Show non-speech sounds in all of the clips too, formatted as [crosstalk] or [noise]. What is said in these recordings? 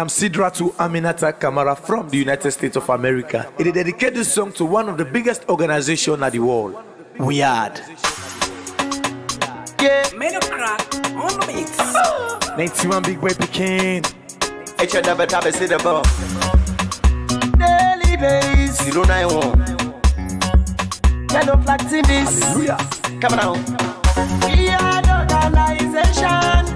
I'm Sidra Sidratu Aminata Kamara from the United States of America. It is dedicated this song to one of the biggest organizations in the world. We are. Yeah. Made a crack on the mix. [gasps] 91 Big Boy Pekin. It's your double tap, see the ball. Daily days. 091. Yellow this. Hallelujah. Come on. We are the organization.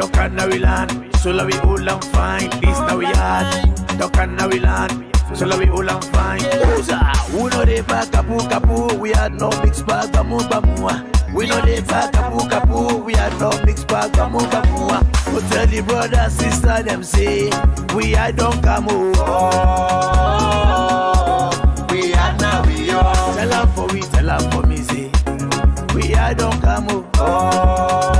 Duck and now we land. So we all fine. This now we hard, duck and now land. So we all fine. Uza, we know they back kapu. We had no mix bag bamu bamu. We know they back kapu kapu. We had no mix bag bamu bamu. But tell the brother sister them say we are don't come Oh, we are now we are. Tell them for we, tell them for me say we are don't come Oh,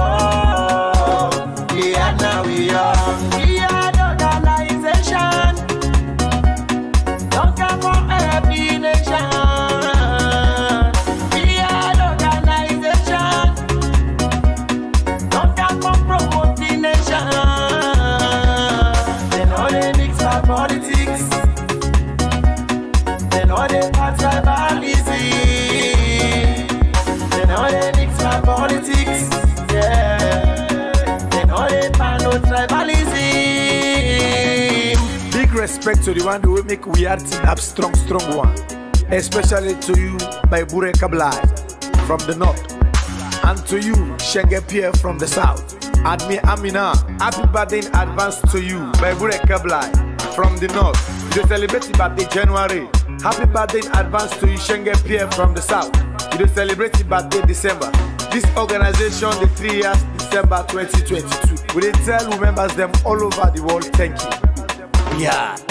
respect to the one who make we are team up strong, strong one. Especially to you, by Bure Kablai from the north. And to you, Shenge Pierre from the south. Admi Amina, happy birthday in advance to you, by Bure Kablai from the north. You celebrate your birthday January. Happy birthday in advance to you, Shenge Pierre from the south. You celebrate your birthday December. This organization, the three years, December 2022. We tell members them all over the world, thank you. Yeah.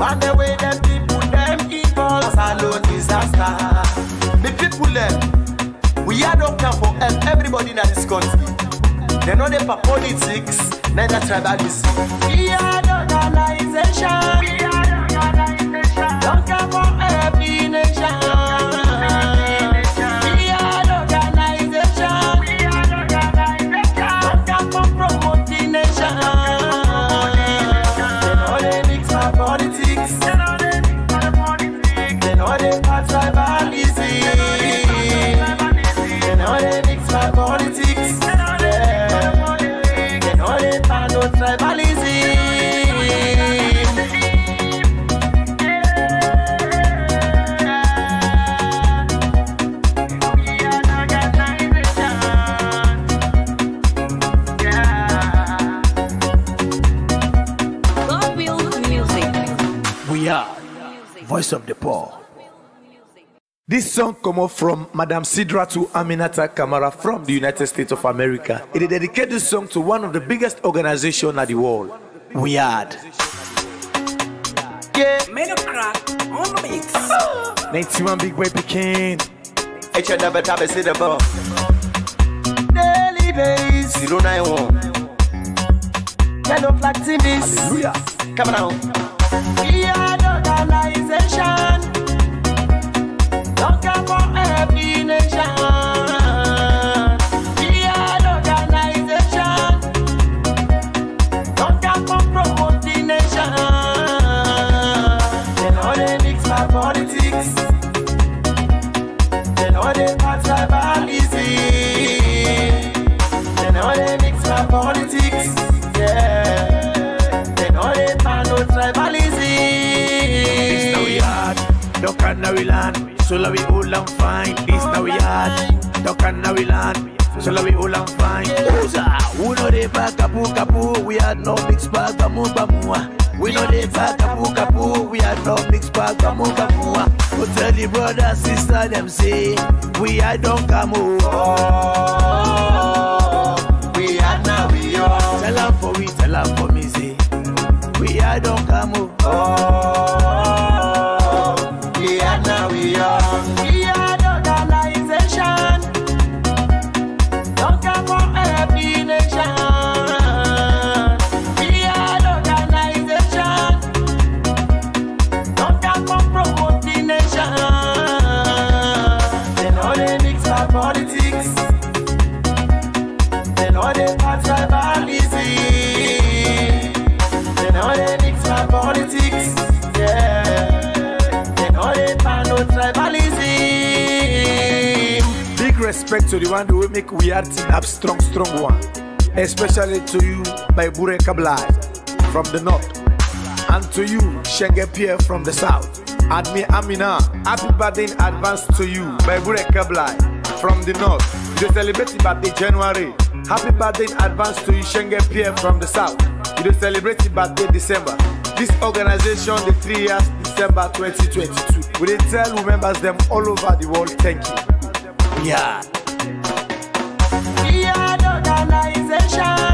For the way them people them involved alone disaster. The people them, we are don't come for help everybody in this country. They know them for politics, neither tribalism. We are the organization. Song come up from Madam Sidratu Aminata Kamara from the United States of America. It is dedicated this song to one of the biggest organizations in the world. We are. Yeah. Made a crack on the mix. 91 Big Boy Pekin. It's your double tap, see the ball. Daily days. 091. Yellow flag this. Hallelujah. Come on. We are the organization. Duck and now we land. So la we hold and fine. This now we hard, duck and now we land. So la we hold and fine. Oza, who know they back kapu kapu? We are no mix bag bamu bamua. We know they back kapu kapu. We are no mix bag bamu bamua. Go tell the brother sister them say we are don't come Oh, we are now we are. Tell them for we, tell them for me say we are don't come Oh, respect to the one who make we are team up strong, strong one. Especially to you, by Bure Kablai from the north. And to you, Shenge Pierre from the south. Admi Amina, happy birthday in advance to you, by Bure Kablai from the north. You celebrate your birthday January. Happy birthday in advance to you, Shenge Pierre from the south. You celebrate your birthday December. This organization, the three years, December 2022. We tell members them all over the world, thank you. Yeah. The organization.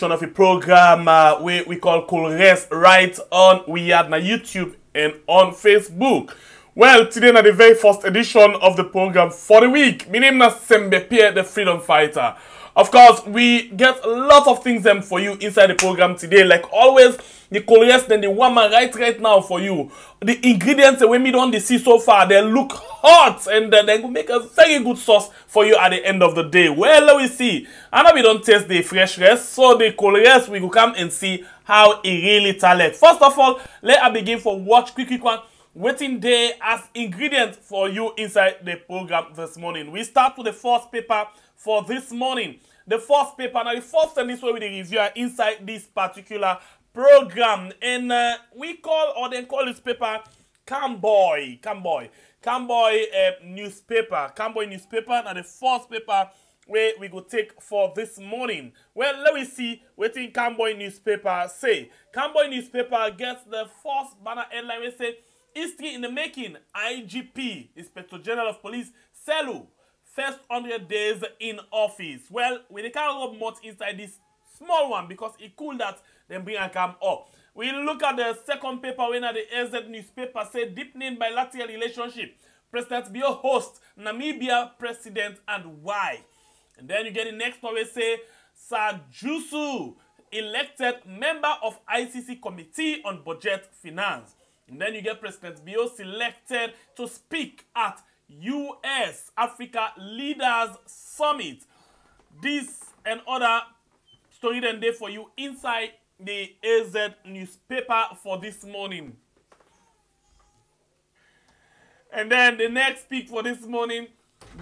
Edition of a program uh, we, we call Cool Rest right on we are na YouTube and on Facebook. Well, today na the very first edition of the program for the week. My name is Sembe Pierre, the freedom fighter. Of course, we get a lot of things them for you inside the program today. Like always, the then the one man right right now for you. The ingredients we don't see so far, they look hot and uh, they will make a very good sauce for you at the end of the day. Well, let we see. I know we don't taste the fresh rest, so the cool rest we will come and see how it really talent. First of all, let I begin for watch quick quick one. Waiting day as ingredients for you inside the program this morning. We start with the first paper for this morning. The first paper, now the first and this way with the reviewer inside this particular program. And uh, we call or then call this paper Camboy. Camboy. Camboy uh, newspaper. Camboy newspaper. Now the first paper where we go take for this morning. Well, let me see what in Camboy newspaper say. Camboy newspaper gets the first banner headline we say history in the making. IGP, Inspector General of Police, Sellu, first 100 days in office. Well, we can't go much inside this small one because it cool that then bring and come up. We look at the second paper when the AZ newspaper say deepening bilateral relationship. President Bio host Namibia president and why. And then you get the next one say Sahr Jusu elected member of ICC committee on budget finance. And then you get President Bio selected to speak at US Africa Leaders Summit. This and other story then there for you inside the AZ newspaper for this morning. And then the next pick for this morning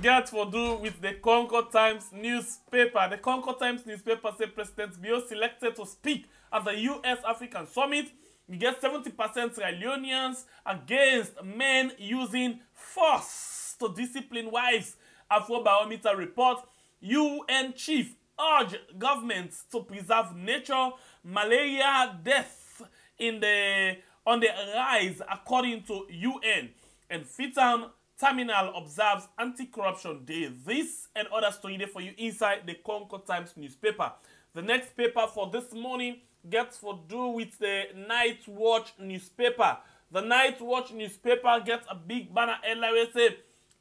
get for do with the Concord Times newspaper. The Concord Times newspaper say President Bio selected to speak at the US African Summit. You get 70% Sierra Leoneans against men using force to discipline wives. Afrobarometer report. UN chief urge governments to preserve nature. Malaria death in the on the rise according to UN. And Freetown Terminal observes Anti-Corruption Day. This and other story there for you inside the Concord Times newspaper. The next paper for this morning gets for do with the Night Watch newspaper. The Night Watch newspaper gets a big banner headline say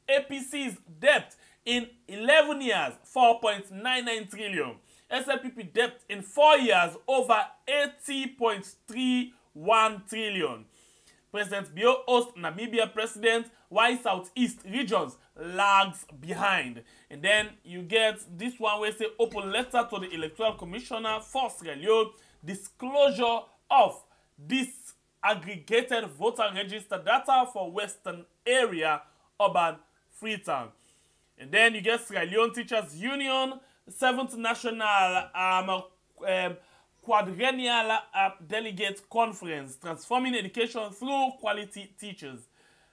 APC's debt in 11 years 4.99 trillion. SLPP debt in 4 years over 80.31 trillion. President Bio hosts Namibia president while Southeast regions lags behind. And then you get this one where say open letter to the Electoral Commissioner for Sierra Leone disclosure of disaggregated voter register data for Western Area Urban Freetown. And then you get Sierra Leone Teachers Union, 7th National um, um, Quadrennial uh, Delegate Conference, Transforming Education Through Quality Teachers.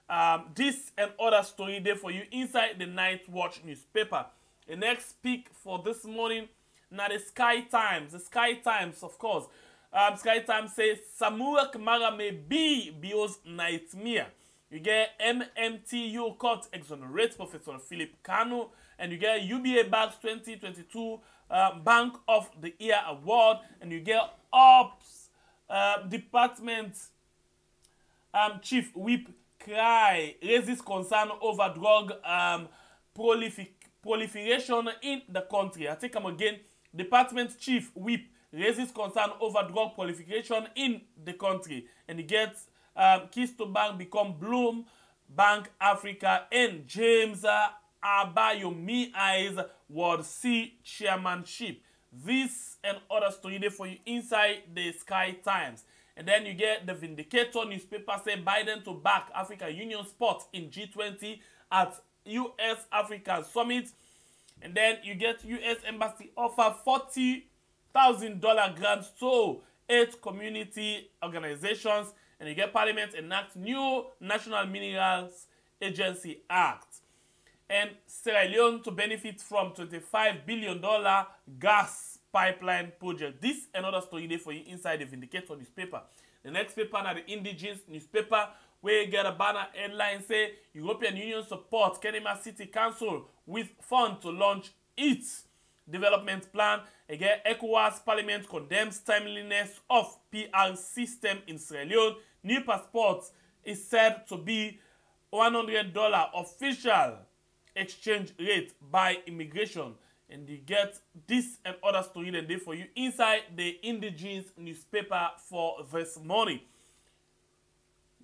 Um, this and other story there for you inside the Night Watch newspaper. The next pick for this morning, now the Sky Times. The Sky Times, of course. Um, Sky Times says Samura Kamara may be Bio's nightmare. You get MMTU court exonerates Professor Philip Kanu, and you get UBA Bags 2022 uh, Bank of the Year Award, and you get Ops uh, Department um, Chief Whip Cry raises concern over drug um, prolific proliferation in the country. I take them again. Department Chief Whip raises concern over drug proliferation in the country, and he gets um, Keystone Bank become Bloom Bank Africa and James uh, Abayomi Eyes World C Chairmanship. This and other story there for you inside the Sky Times. And then you get the Vindicator newspaper say Biden to back Africa Union spot in G20 at US Africa Summit. And then you get US Embassy offer $40,000 grants to eight community organizations and you get Parliament enact new National Minerals Agency Act. And Sierra Leone to benefit from $25 billion gas pipeline project. This another story there for you inside the Vindicator newspaper. The next paper now the Indigenous newspaper where you get a banner headline say European Union support Kenema City Council with fund to launch its development plan. Again, ECOWAS Parliament condemns timeliness of PR system in Sierra Leone. New passports is said to be $100 official exchange rate by immigration. And you get this and other story then day for you inside the Indigenous newspaper for this morning.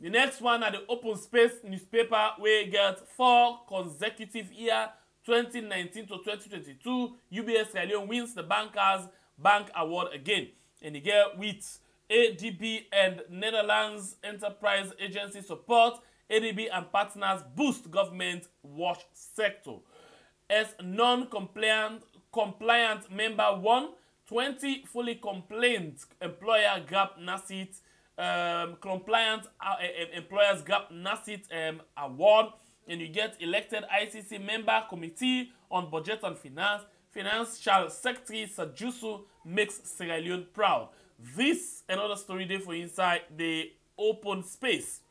The next one are the Open Space newspaper you get four consecutive year 2019 to 2022, UBS Sierra wins the Bankers Bank Award again. And you get with ADB and Netherlands Enterprise Agency support, ADB and partners boost government watch sector. As non-compliant compliant member 1, 20 fully compliant employer gap NACIT um, compliant uh, employers gap NACIT um, award and you get elected ICC member committee on budget and finance. Financial Secretary Sajusu makes Sierra Leone proud. This another story day for inside the open space.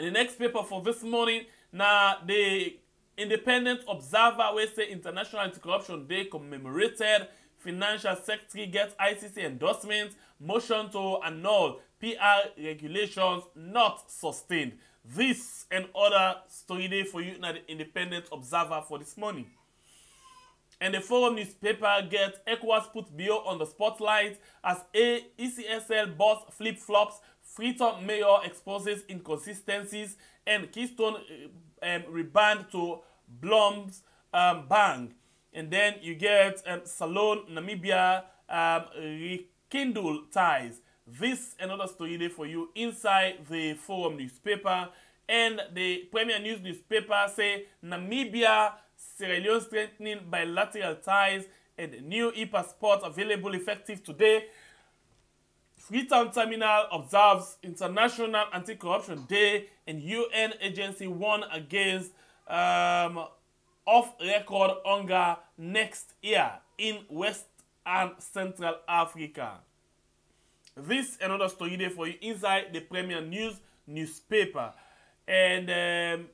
And the next paper for this morning, now the Independent Observer, we say International Anti-Corruption Day commemorated Financial Secretary gets ICC endorsement, motion to annul PR regulations not sustained. This and other story day for you now the Independent Observer for this morning. And the Forum newspaper gets ECOWAS put Bio on the spotlight as a ECSL boss flip-flops Freetown mayor exposes inconsistencies, and Keystone uh, um, reband to Blum's um, bank. And then you get um, Salone, Namibia, um, rekindle ties. This another story there for you inside the Forum newspaper. And the Premier News newspaper say Namibia, Sierra Leone strengthening bilateral ties and new e-passport available effective today. Freetown Terminal observes International Anti-Corruption Day and UN agency warn against um, off-record hunger next year in West and Central Africa. This another story there for you inside the Premier News newspaper. And um,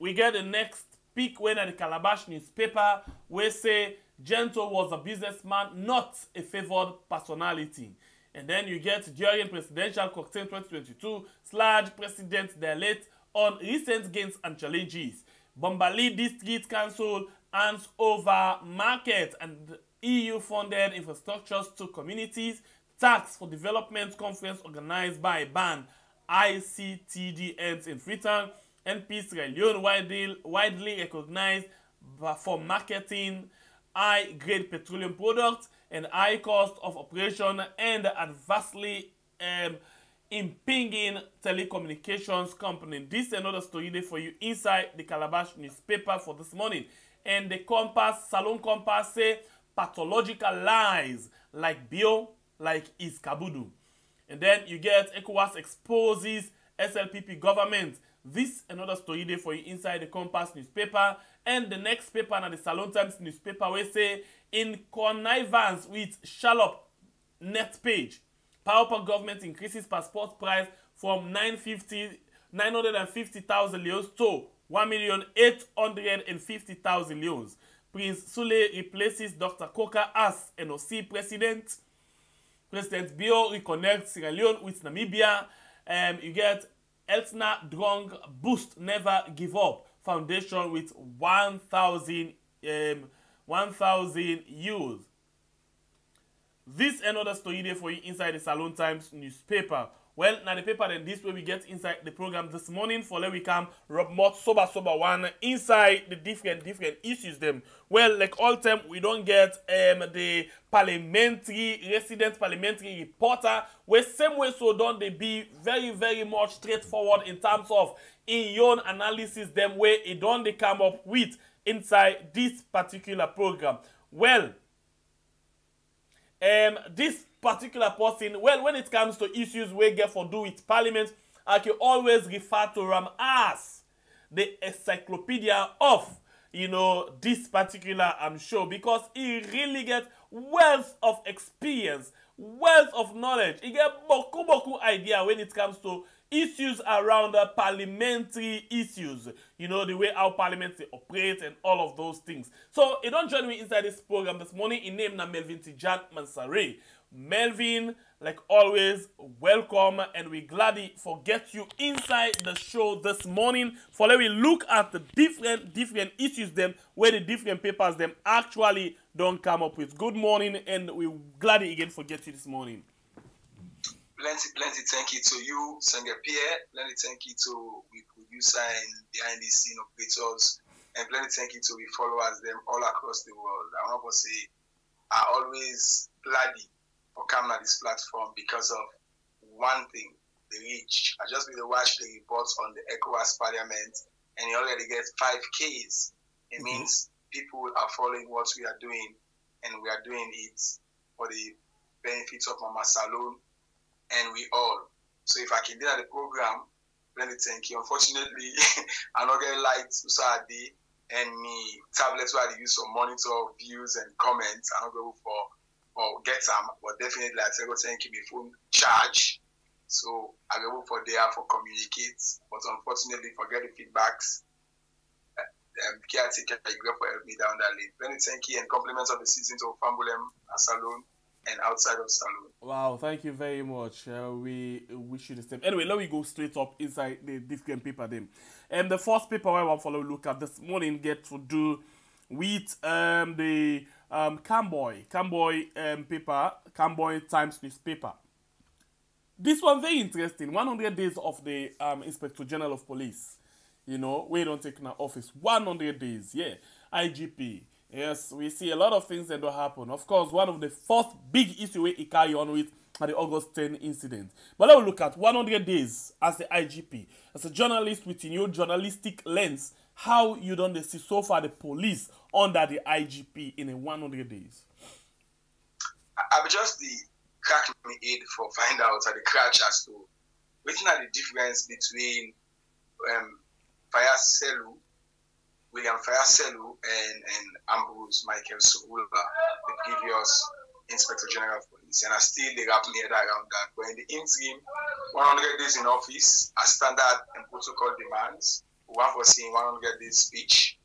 we get the next pick when at the Calabash newspaper where say Gento was a businessman, not a favored personality. And then you get during presidential cocktail 2022, Sludge President dilate on recent gains and challenges. Bombali District Council hands over market and EU-funded infrastructures to communities. Tax for Development Conference organized by BAN ICTD ends in Freetown. NP Sierra Leone widely, widely recognized for marketing high-grade petroleum products and high cost of operation and adversely um, impinging telecommunications company. This is another story there for you inside the Calabash newspaper for this morning. And the Compass, Salon Compass say pathological lies like Bio, like is Kabudu. And then you get ECOWAS exposes SLPP government. This another story there for you inside the Compass newspaper. And the next paper na the Salon Times newspaper wey say in connivance with Shalop net page, Powerpoint government increases passport price from 950 950,000 leons to 1,850,000 leons. Prince Sule replaces Dr. Coker as NOC president. President Bio reconnects Sierra Leone with Namibia. Um, you get Eltna Drong Boost Never Give Up Foundation with 1,000 um, 1,000 euros. This another story there for you inside the Salon Times newspaper. Well, now the paper then this way we get inside the program this morning for let we come rub more sober sober one inside the different different issues them. Well, like all time we don't get um the parliamentary resident parliamentary reporter where same way so don't they be very very much straightforward in terms of in your analysis them where it don't they come up with inside this particular program. Well, um, this particular person, well, when it comes to issues we get for do with parliament, I can always refer to Ram as the encyclopedia of, you know, this particular um, show because he really get wealth of experience, wealth of knowledge. He get boku boku idea when it comes to issues around uh, parliamentary issues. You know, the way how parliament operate and all of those things. So, you don't join me inside this program this morning. In name na Melvin Tijan Mansare. Melvin, like always, welcome and we gladly forget you inside the show this morning for let me look at the different different issues them where the different papers them actually don't come up with. Good morning and we gladly again forget you this morning. plenty, plenty thank you to you, Senge Pierre. Plenty thank you to we producer and behind the scene operators. And plenty thank you to we followers them all across the world. I want to say I always glad for this platform because of one thing, the reach. I just been to watch the reports on the ECOWAS parliament and you already get five Ks. It Mhm. means people are following what we are doing and we are doing it for the benefits of Mama Salone and we all. So if I can do that the program, plenty thank you. Unfortunately, [laughs] I'm not getting light to Saturday and me tablets where I use for monitor views and comments. I'm not going for or get some, but definitely I say go thank you before charge. So go for there for communicate, but unfortunately forget the feedbacks. Uh, Um, caretaker, you go for help me down that lane. Many thank you and compliments of the season to Fambulem and Salone and outside of Salone. Wow, thank you very much. Uh, we wish you the same. Anyway, let me go straight up inside the different paper then. Um, the first paper I want to follow look at this morning get to do with um the um Camboy Camboy um paper Camboy Times newspaper. this one very interesting. 100 days of the um, Inspector General of Police. You know, we don't take now office. 100 days, yeah. IGP. Yes, we see a lot of things that don't happen. Of course, one of the first big issue we carry on with are the August 10 incident. But let's look at 100 days as the IGP, as a journalist with your journalistic lens, how you done see so far the police under the IGP in a 100 days. I be just the crack me aid for find out at the crash as to which are the difference between um, Fayia Sellu, William Fayia Sellu and, and Ambrose Michael Sovula, the previous Inspector General of Police. And I still they wrap me head around that. But in the interim, 100 days in office, as standard and protocol demands, have foreseen 100 days speech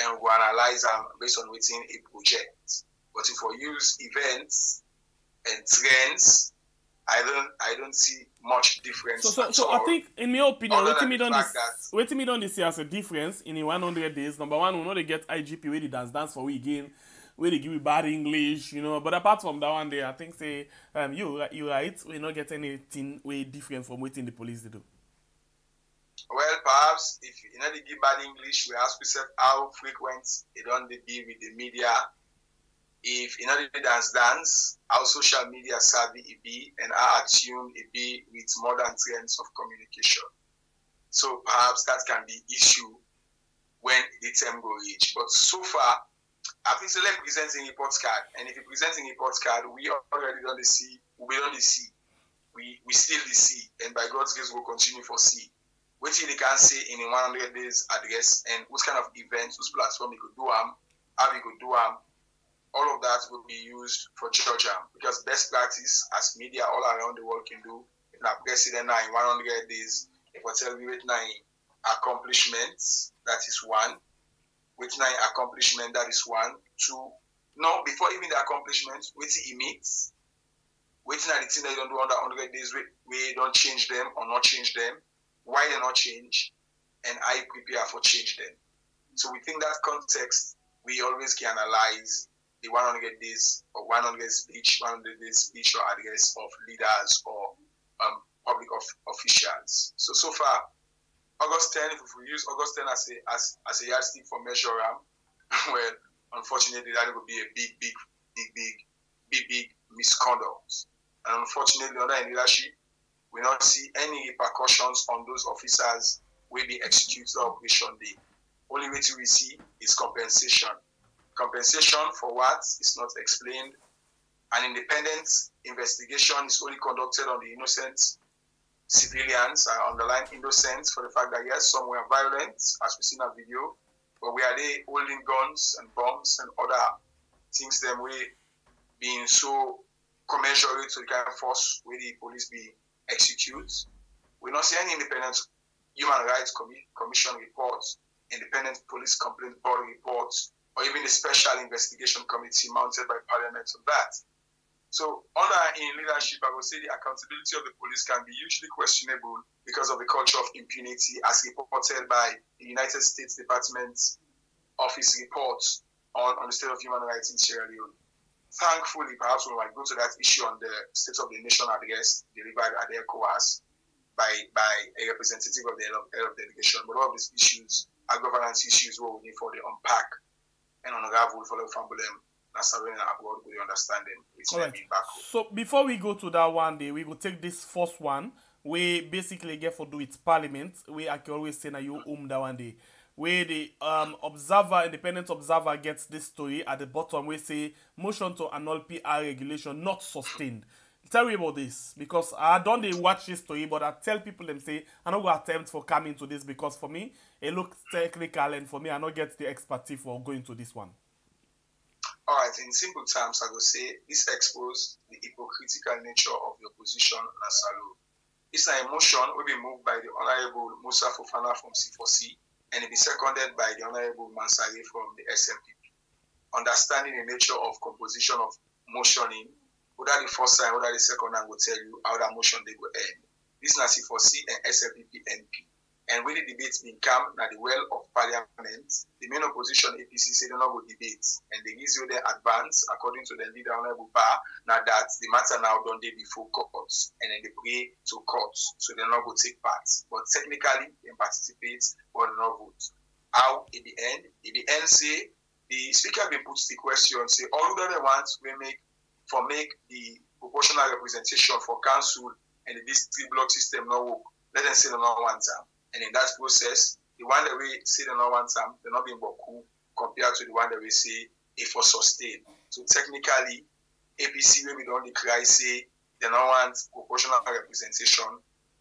and we analyze them based on within a project. But if we use events and trends, I don't I don't see much difference. So, so, so I think, in my opinion, waiting me fact this, what me done this see as a difference in the 100 days. Number one, we know they get IGP where they dance dance for we again, where they give you bad English, you know. But apart from that one, day, I think say um you you right, we not get anything way different from waiting the police to do. Well, perhaps if you know they give bad English, we ask yourself how frequent it don't they be with the media. If you know they dance dance, how social media savvy it be and how attuned it be with modern trends of communication. So perhaps that can be issue when the term go reach. But so far, I think so let presenting a report card. And if you presenting a report card, we already don't see, we don't see. We we still see, and by God's grace we'll continue for see. What they can say in a 100 days address and what kind of events, which platform you could do them, how you could do them, all of that will be used for judge am. Um, because best practice as media all around the world can do, if a president now in 100 days, if I tell you with nine accomplishments, that is one. With nine accomplishment, that is one. Two. No, before even the accomplishments, what he meets, waiting at the thing that you don't do under 100 days, we, we don't change them or not change them, why they not change, and I prepare for change then. So within that context, we always can analyze the 100 days or 100 speech, 100 days speech or address of leaders or um, public of, officials. So so far, August 10, if we use August 10 as a as, as a yardstick for measure, um, [laughs] well, unfortunately, that would be a big, big, big, big, big, big misconduct. And unfortunately, under leadership, we not see any repercussions on those officers will be executed operation day. Only way to we see is compensation. Compensation for what is not explained. An independent investigation is only conducted on the innocent civilians, uh, I underline innocent for the fact that yes, some were violent, as we see in our video, but we are they holding guns and bombs and other things them way being so commensurate to the kind of force where the police be execute. We do not see any independent human rights commi- commission reports, independent police complaint board reports, or even the special investigation committee mounted by parliament on that. So under in leadership, I would say the accountability of the police can be hugely questionable because of the culture of impunity as reported by the United States Department Office reports on, on the state of human rights in Sierra Leone. Thankfully, perhaps we might go to that issue on the State of the Nation address delivered at the ECOWAS by, by a representative of the head of, delegation. But all of these issues are governance issues where we need for the unpack and unravel for the family them. That's how we abroad we understand them. It's All right. maybe back home. So before we go to that one day, we will take this first one. We basically get for do with parliament. We I can always say na you um that one day. Where the um observer, independent observer gets this story at the bottom. We say motion to annul PR regulation not sustained. Tell me about this because I don't they watch this story, but I tell people them say I not go attempt for coming to this because for me it looks technical and for me I not get the expertise for going to this one. All right, in simple terms, I will say this exposes the hypocritical nature of the opposition Nasalu. It's an emotion will be moved by the Honorable Musa Fofana from C4C and it be seconded by the Honorable Mansari from the SMPP. Understanding the nature of composition of motioning, whether the first time, whether the second time will tell you how that motion they will end. This is C4C and SMPP NP. And when the debates been come, the well of parliament, the main opposition APC say they not go debate. And the issue they advance according to the leader Honorable Bah, now that the matter now done they before courts and then they pray to courts. So they not go take part. But technically they participate but they not vote. How in the end, in the end say the speaker been puts the question, say all the other ones we make for make the proportional representation for council and the district block system not work. Let them say they not want time. And in that process, the one that we see they not want time, they're not being Boku compared to the one that we see if for sustain. So technically, APC where we don't declare say they don't want proportional representation,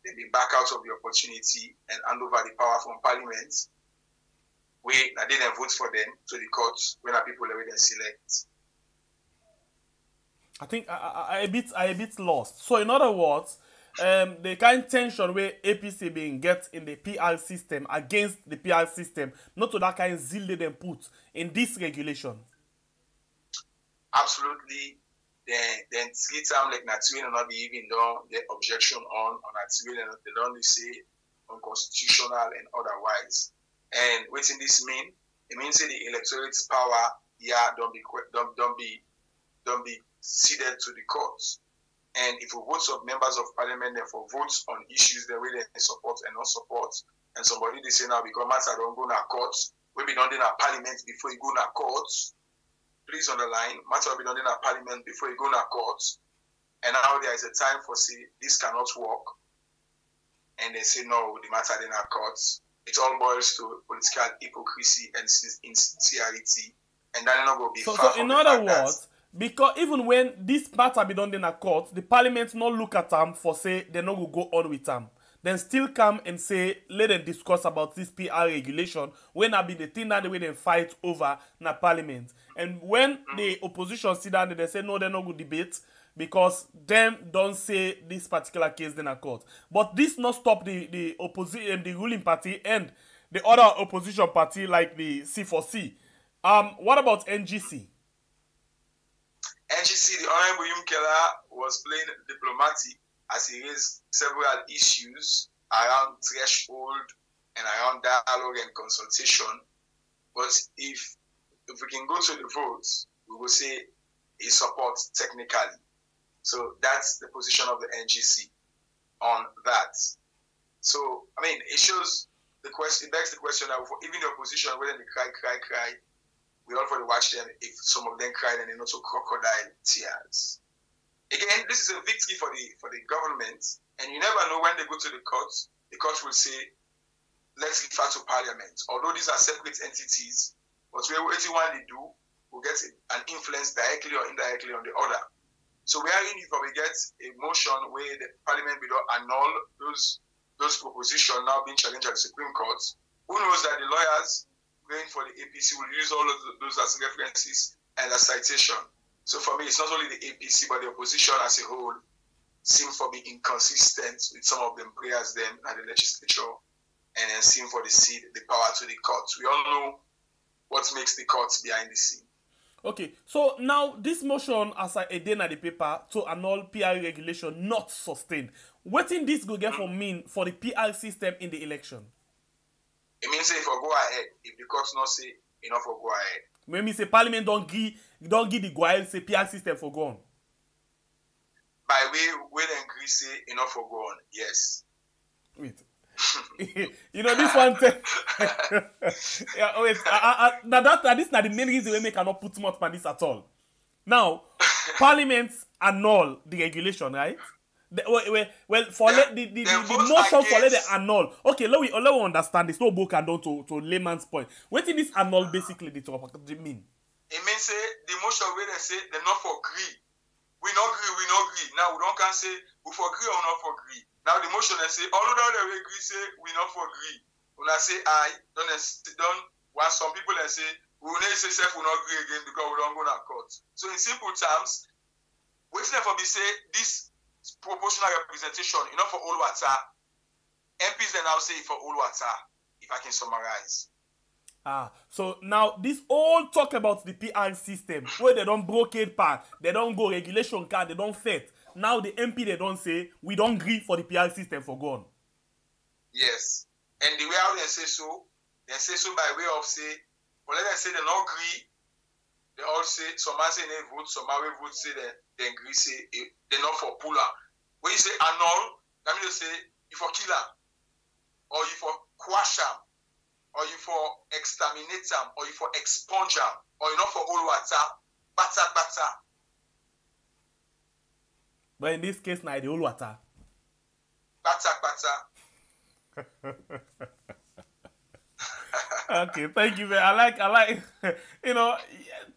they be back out of the opportunity and hand over the power from parliament. We they then vote for them to the courts when our people already select. I think I, I, I a bit I a bit lost. So in other words, um, the kind of tension where APC being get in the PR system against the PR system, not to that kind zeal they put in this regulation. absolutely then then three time like and not be even done the objection on on Natsuel and they don't say unconstitutional and otherwise. And what in this mean? It means that the electorate's power yeah don't be don't don't be don't be ceded to the courts. And if we vote some members of parliament then for votes on issues that we they support and not support, and somebody they say now because matter don't go na courts, we be done in a parliament before you go na courts, please underline, matter will be done in our parliament before you go to courts. And now there is a time for say this cannot work. And they say no, the matter in our courts. It all boils to political hypocrisy and insincerity. And that not going to be So, far so in the other words, because even when this matter be done in a court, the parliament not look at them for say they not go go on with them. Then still come and say let them discuss about this PR regulation when I be the thing that the way they fight over na parliament. And when the opposition sit down they say no, they not go debate because them don't say this particular case in a court. But this not stop the the opposition, the ruling party and the other opposition party like the C4C. Um, what about NGC? NGC, the Honorable Yumkella was playing diplomatic as he raised several issues around threshold and around dialogue and consultation. But if if we can go to the votes, we will say he supports technically. So that's the position of the NGC on that. So I mean, it shows the question. It begs the question that even the opposition, whether they cry, cry, cry, we all to watch them. If some of them cried and then also crocodile tears. Again, this is a victory for the for the government, and you never know when they go to the courts. The court will say, "Let's refer to Parliament." Although these are separate entities, but whatever they do will get an influence directly or indirectly on the other. So we are in if we get a motion where the Parliament will annul those those propositions now being challenged at the Supreme Court. Who knows that the lawyers going for the APC will use all of those as references and as citation. So for me, it's not only the APC, but the opposition as a whole seem for being inconsistent with some of them prayers them at the legislature and then seem for the seat, the power to the courts. We all know what makes the courts behind the scene. Okay, so now this motion as a, a day na the paper to annul PR regulation not sustained. Wetin this go get for mm. mean for the PR system in the election? It means say if we go ahead, if the courts not say enough will go ahead. When me say parliament don give don give the go ahead say PR system for gone. By way way then agree say enough will go on, yes. Wait. [laughs] you know this one thing. [laughs] yeah, wait. I, I, I, now that now this na the main reason wey make I not put mouth on this at all. Now, [laughs] parliament annul the regulation, right? The, well, well, well, for the, the, the, the vote motion for the annul. Okay, let we let we understand this. No book and down to to layman's point. Wetin this annul basically dey talk mean? It means say the motion where they say they not for agree. We not agree, we not agree. Now we don't can say we for agree or not for agree. Now the motion they say all of them they agree say we not for agree. When I say I, don't don't while some people they say we will not say self we not agree again because we don't go to court. So in simple terms, waiting for me say this proportional representation, you know for all water, MPs they now say for all water, if I can summarize. Ah, so now this all talk about the PR system where they don't brocade part, they don't go regulation card, they don't fet. Now the MP they don't say we don't agree for the PR system for gone. Yes. And the way how they say so, they say so by way of say, well, let them say they not agree. They all say some man say they vote, some man will vote say they they agree say eh, they not for puller. When you say annul, that means they say you for kill am, or you for quash am, or you for exterminate am, or you for expunge am, or you not for all water, bata bata. But in this case, now the whole water. Bata bata. [laughs] okay, thank you very. I like, I like, [laughs] you know,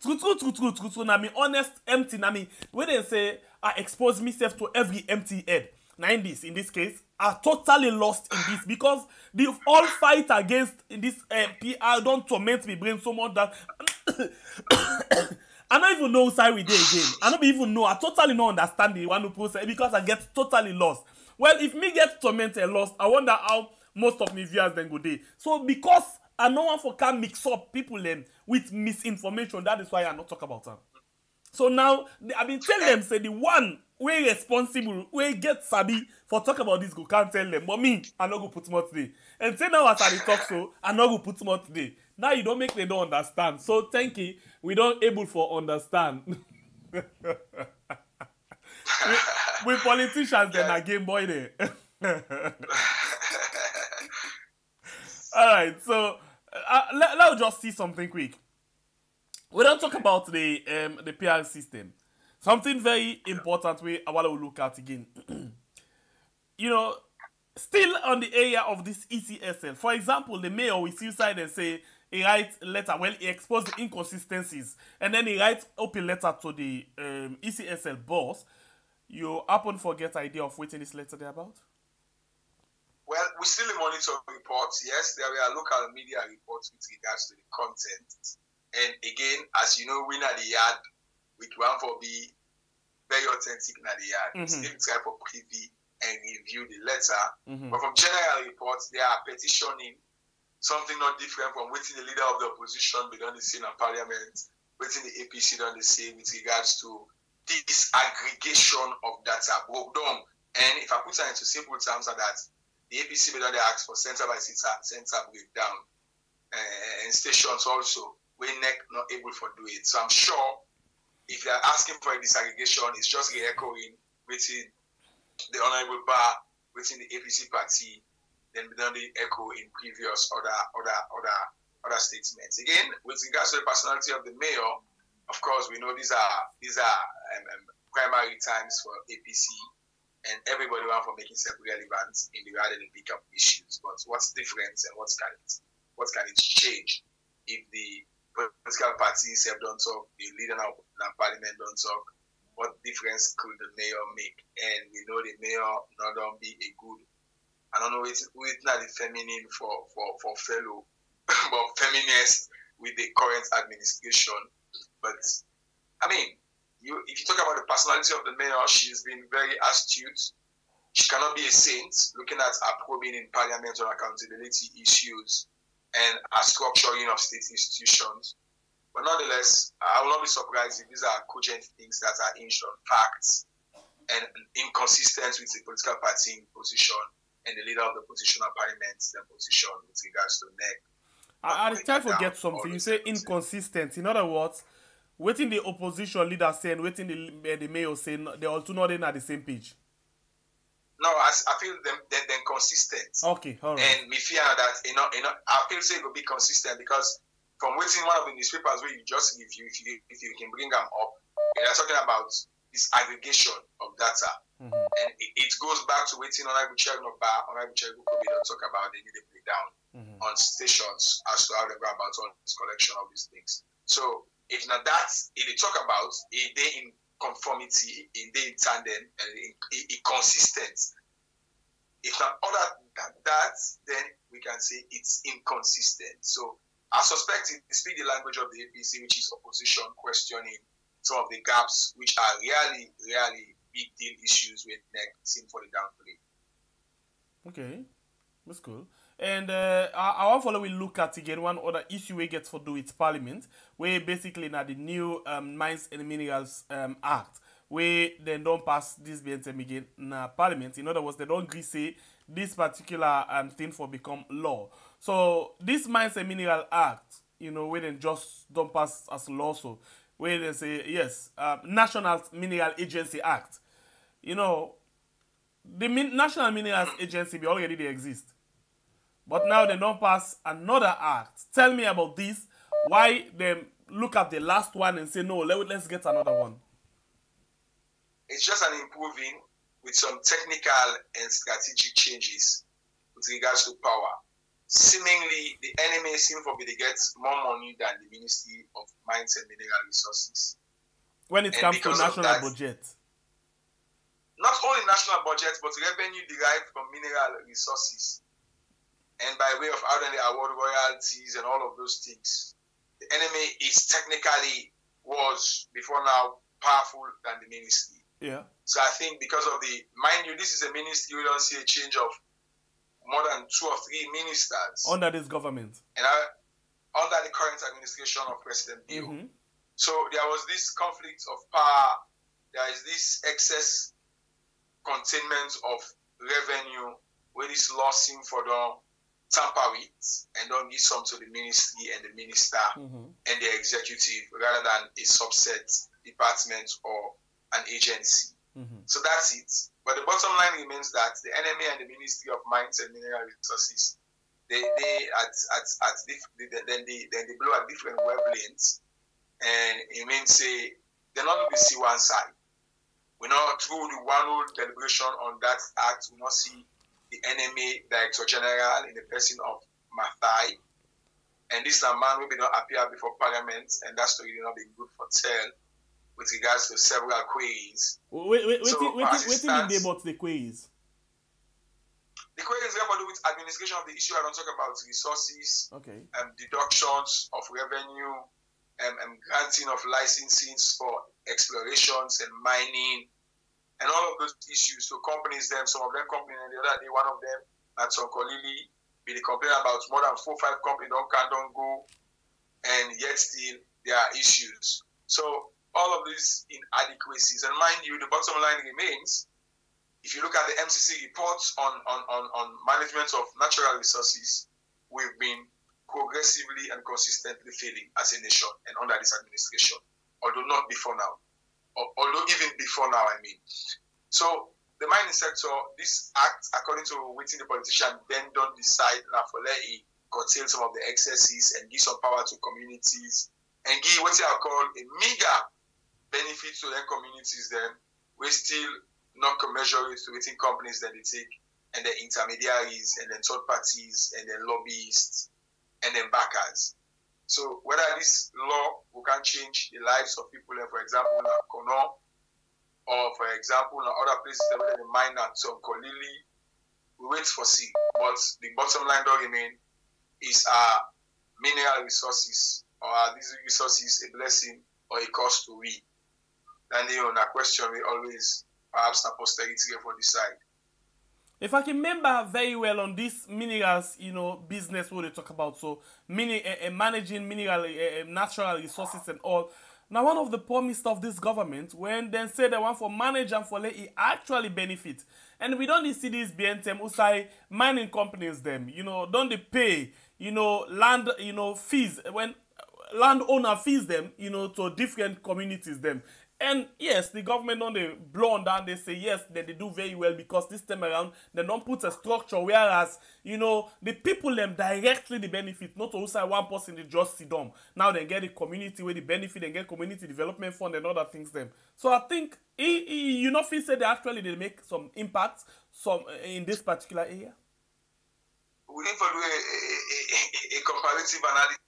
true, true, true, true, true, true. Now me honest, empty. Now me when they say I expose myself to every empty head. Now in this, in this case, are totally lost in this because the all fight against in this uh, PR don't torment me brain so much that [coughs] I don't even know side we dey again. I don't even know. I totally not understand the one who process because I get totally lost. Well, if me get tormented lost, I wonder how most of my viewers then go dey. So because I no one for can mix up people them with misinformation, that is why I not talk about am. So now I been tell them say the one wey responsible wey get sabi for talk about this go can't tell them but me I no go put more today. And say now as I dey talk so I no go put more today. Now you don make them don't understand. So thank you. We don able for understand. [laughs] With, with politicians dem na game boy there. [laughs] Alright, so uh, let, let's just see something quick. We don't talk about the um, the PR system. Something very important we I want to look at again. [clears throat] you know, still on the area of this ECSL. For example, the mayor will suicide and say he writes letter. Well, he exposed the inconsistencies, and then he writes open letter to the um, ECSL boss. You happen forget idea of what this letter there about? Well, we still monitor reports. Yes, there were local media reports with regards to the content. And again, as you know, we at the yard, we want for be very authentic in the yard. We Mhm. still try for preview and review the letter. Mhm. But from general reports, they are petitioning something not different from waiting the leader of the opposition be done the scene of parliament, waiting the APC done the same with regards to this aggregation of data broke down. And if I put it into simple terms, are that the APC done they ask for center by center, center breakdown, uh, and stations also where NEC not able for do it. So I'm sure if they are asking for a disaggregation, it's just re-echoing waiting the honorable bar within the APC party, then done the echo in previous other other other other statements. Again, with regards to the personality of the mayor, of course, we know these are these are um, um, primary times for APC, and everybody want for making self relevant in the rather than pick up issues. But what's difference and what can it what can it change if the political parties have done talk, the leader of the parliament don't talk, what difference could the mayor make? And we know the mayor not gonna be a good. I don't know it's it's not the feminine for for for fellow, [coughs] but feminist with the current administration. But I mean, you if you talk about the personality of the mayor, she's been very astute. She cannot be a saint. Looking at her probing in parliament on accountability issues and her structuring of state institutions. But nonetheless, I will not be surprised if these are cogent things that are hinged on facts and inconsistent with the political party in position and the leader of the position of parliament their position with regards to NEC. I, I try to Down get something. You say inconsistent. In other words, waiting the opposition leader say and waiting the, uh, the mayor say no- they all two not in at the same page. No, I, I feel them they're, consistent. Okay, all right. And me fear that you know, you know, I feel say it will be consistent because from waiting one of the newspapers where you just review, if you if you can bring them up, they are talking about this aggregation of data, Mhm. and it, it goes back to waiting on Aguchel Noba, on Aguchel Gukobi, don't talk about they need a breakdown Mhm. on stations as to how they go about all this collection of these things. So if not that, if they talk about if they in conformity, if they in tandem, and consistent. If not other than that, then we can say it's inconsistent. So I suspect it speak the language of the APC, which is opposition questioning some of the gaps, which are really, really big deal issues with NEC seen for the downplay. Okay, that's cool. And uh, I, follow we look at again one other issue we get for do with Parliament, where basically now the new um, Mines and Minerals um, Act, where they don't pass this BNTM again na Parliament. In other words, they don't say this particular um, thing for become law. So this Mines and Mineral Act, you know, where they just don't pass as law, so where they say yes, um, National Mineral Agency Act. You know, the Min- National Minerals Agency be already they exist, but now they don't pass another act. Tell me about this. Why they look at the last one and say no? Let, let's get another one. It's just an improving with some technical and strategic changes with regards to power. Seemingly, the NMA seems to be to get more money than the Ministry of Mines and Mineral Resources. When it And comes to national that- budget. Not only national budget, but revenue derived from mineral resources. And by way of then they award royalties and all of those things. The NMA is technically was before now powerful than the ministry. Yeah. So I think because of the mind you, this is a ministry we don't see a change of more than two or three ministers Under this government. and I, under the current administration of President Bio. Mhm. So there was this conflict of power. There is this excess containment of revenue where this law seem for them tamper with and don't give some to the ministry and the minister Mhm. and the executive rather than a subset department or an agency. Mhm. So that's it. But the bottom line remains that the NMA and the Ministry of Mines and Mineral Resources, they, they at at at diff, then they then they blow at different wavelengths, and it means say they're not going to see one side. We're not through the one whole deliberation on that act, we not see the NMA director general in the person of Mathai. And this is a man who will not appear before parliament, and that story will not be good for tell with regards to several queries. Wait, wait, So, wait, wait, wait, wait, about the quiz. The queries have to do with administration of the issue. I don't talk about resources, Okay. um, deductions of revenue, um, um, granting of licensings for explorations and mining, and all of those issues. So companies, them, some of them companies, and the other day, one of them, at Tonkolili, be the complain about more than four, five companies don't can don't go, and yet still there are issues. So all of these inadequacies, and mind you, the bottom line remains. If you look at the MCC reports on, on, on, on management of natural resources, we've been progressively and consistently failing as a nation and under this administration, although not before now. Al- Although even before now, I mean. So the mining sector, this act, according to waiting the politician, then don't decide it curtail some of the excesses and give some power to communities and give what I call a meager benefit to them communities then we still not commensurate to waiting companies that they take and the intermediaries and then third parties and then lobbyists and then backers. So whether this law we can change the lives of people, like for example, in Kono, or for example, in other places where the mine at Tonkolili, we wait for see. But the bottom line don't remain is our mineral resources or are these resources a blessing or a cost to we? You know, that question we always perhaps the posterity for decide. If I can remember very well on this minerals, you know, business what they talk about, so mini, uh, uh, managing mineral, uh, natural resources and all. Now, one of the promise of this government, when they say they want for manage and for let it actually benefit, and we don't see this BNTM say mining companies them, you know, don't they pay, you know, land, you know, fees when landowner fees them, you know, to different communities them. And yes, the government on the on that, they say yes, that they do very well because this time around they don't put a structure whereas you know the people them directly the benefit, not also one person they just sit down. Now they get the community where the benefit and get community development fund and other things them. So I think he, he, you know feel say they actually they make some impact some uh, in this particular area. We need to do a, a, a, a comparative analysis.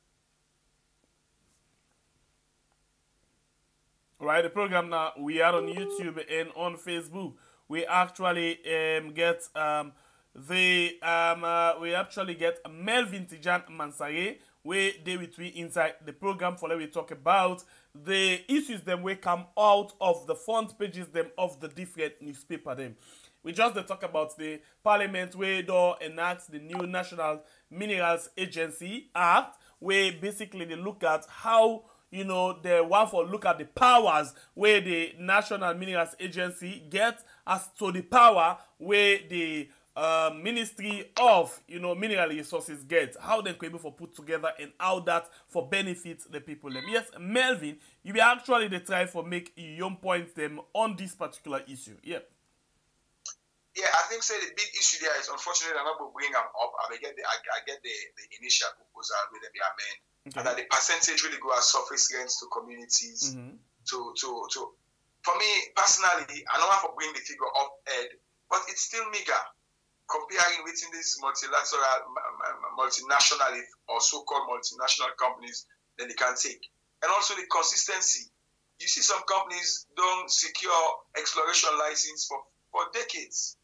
Right the program now we are on youtube and on facebook. We actually um, get um, the um, uh, we actually get melvin Tejan Mansaray wey dey with we inside the program for let we talk about the issues them wey come out of the front pages them of the different newspaper them. We just talk about the parliament wey don enact the new national minerals agency act wey basically they look at how you know, they want for look at the powers where the National Minerals Agency get as to the power where the uh, Ministry of you know Mineral Resources get, how they could able for put together and how that for benefit the people. Yes, Melvin, you be actually the try for make your point them on this particular issue. yeah. Yeah, I think say the big issue there is unfortunately I'm not going bring them up. I get the I, I get the, the initial proposal with the amend. Okay. And that the percentage really go as surface rents to communities Mhm. to to to for me personally, I don't want to bring the figure up head, but it's still meager comparing within these multilateral multinational or so-called multinational companies that they can take. And also the consistency. You see some companies don't secure exploration license for, for decades.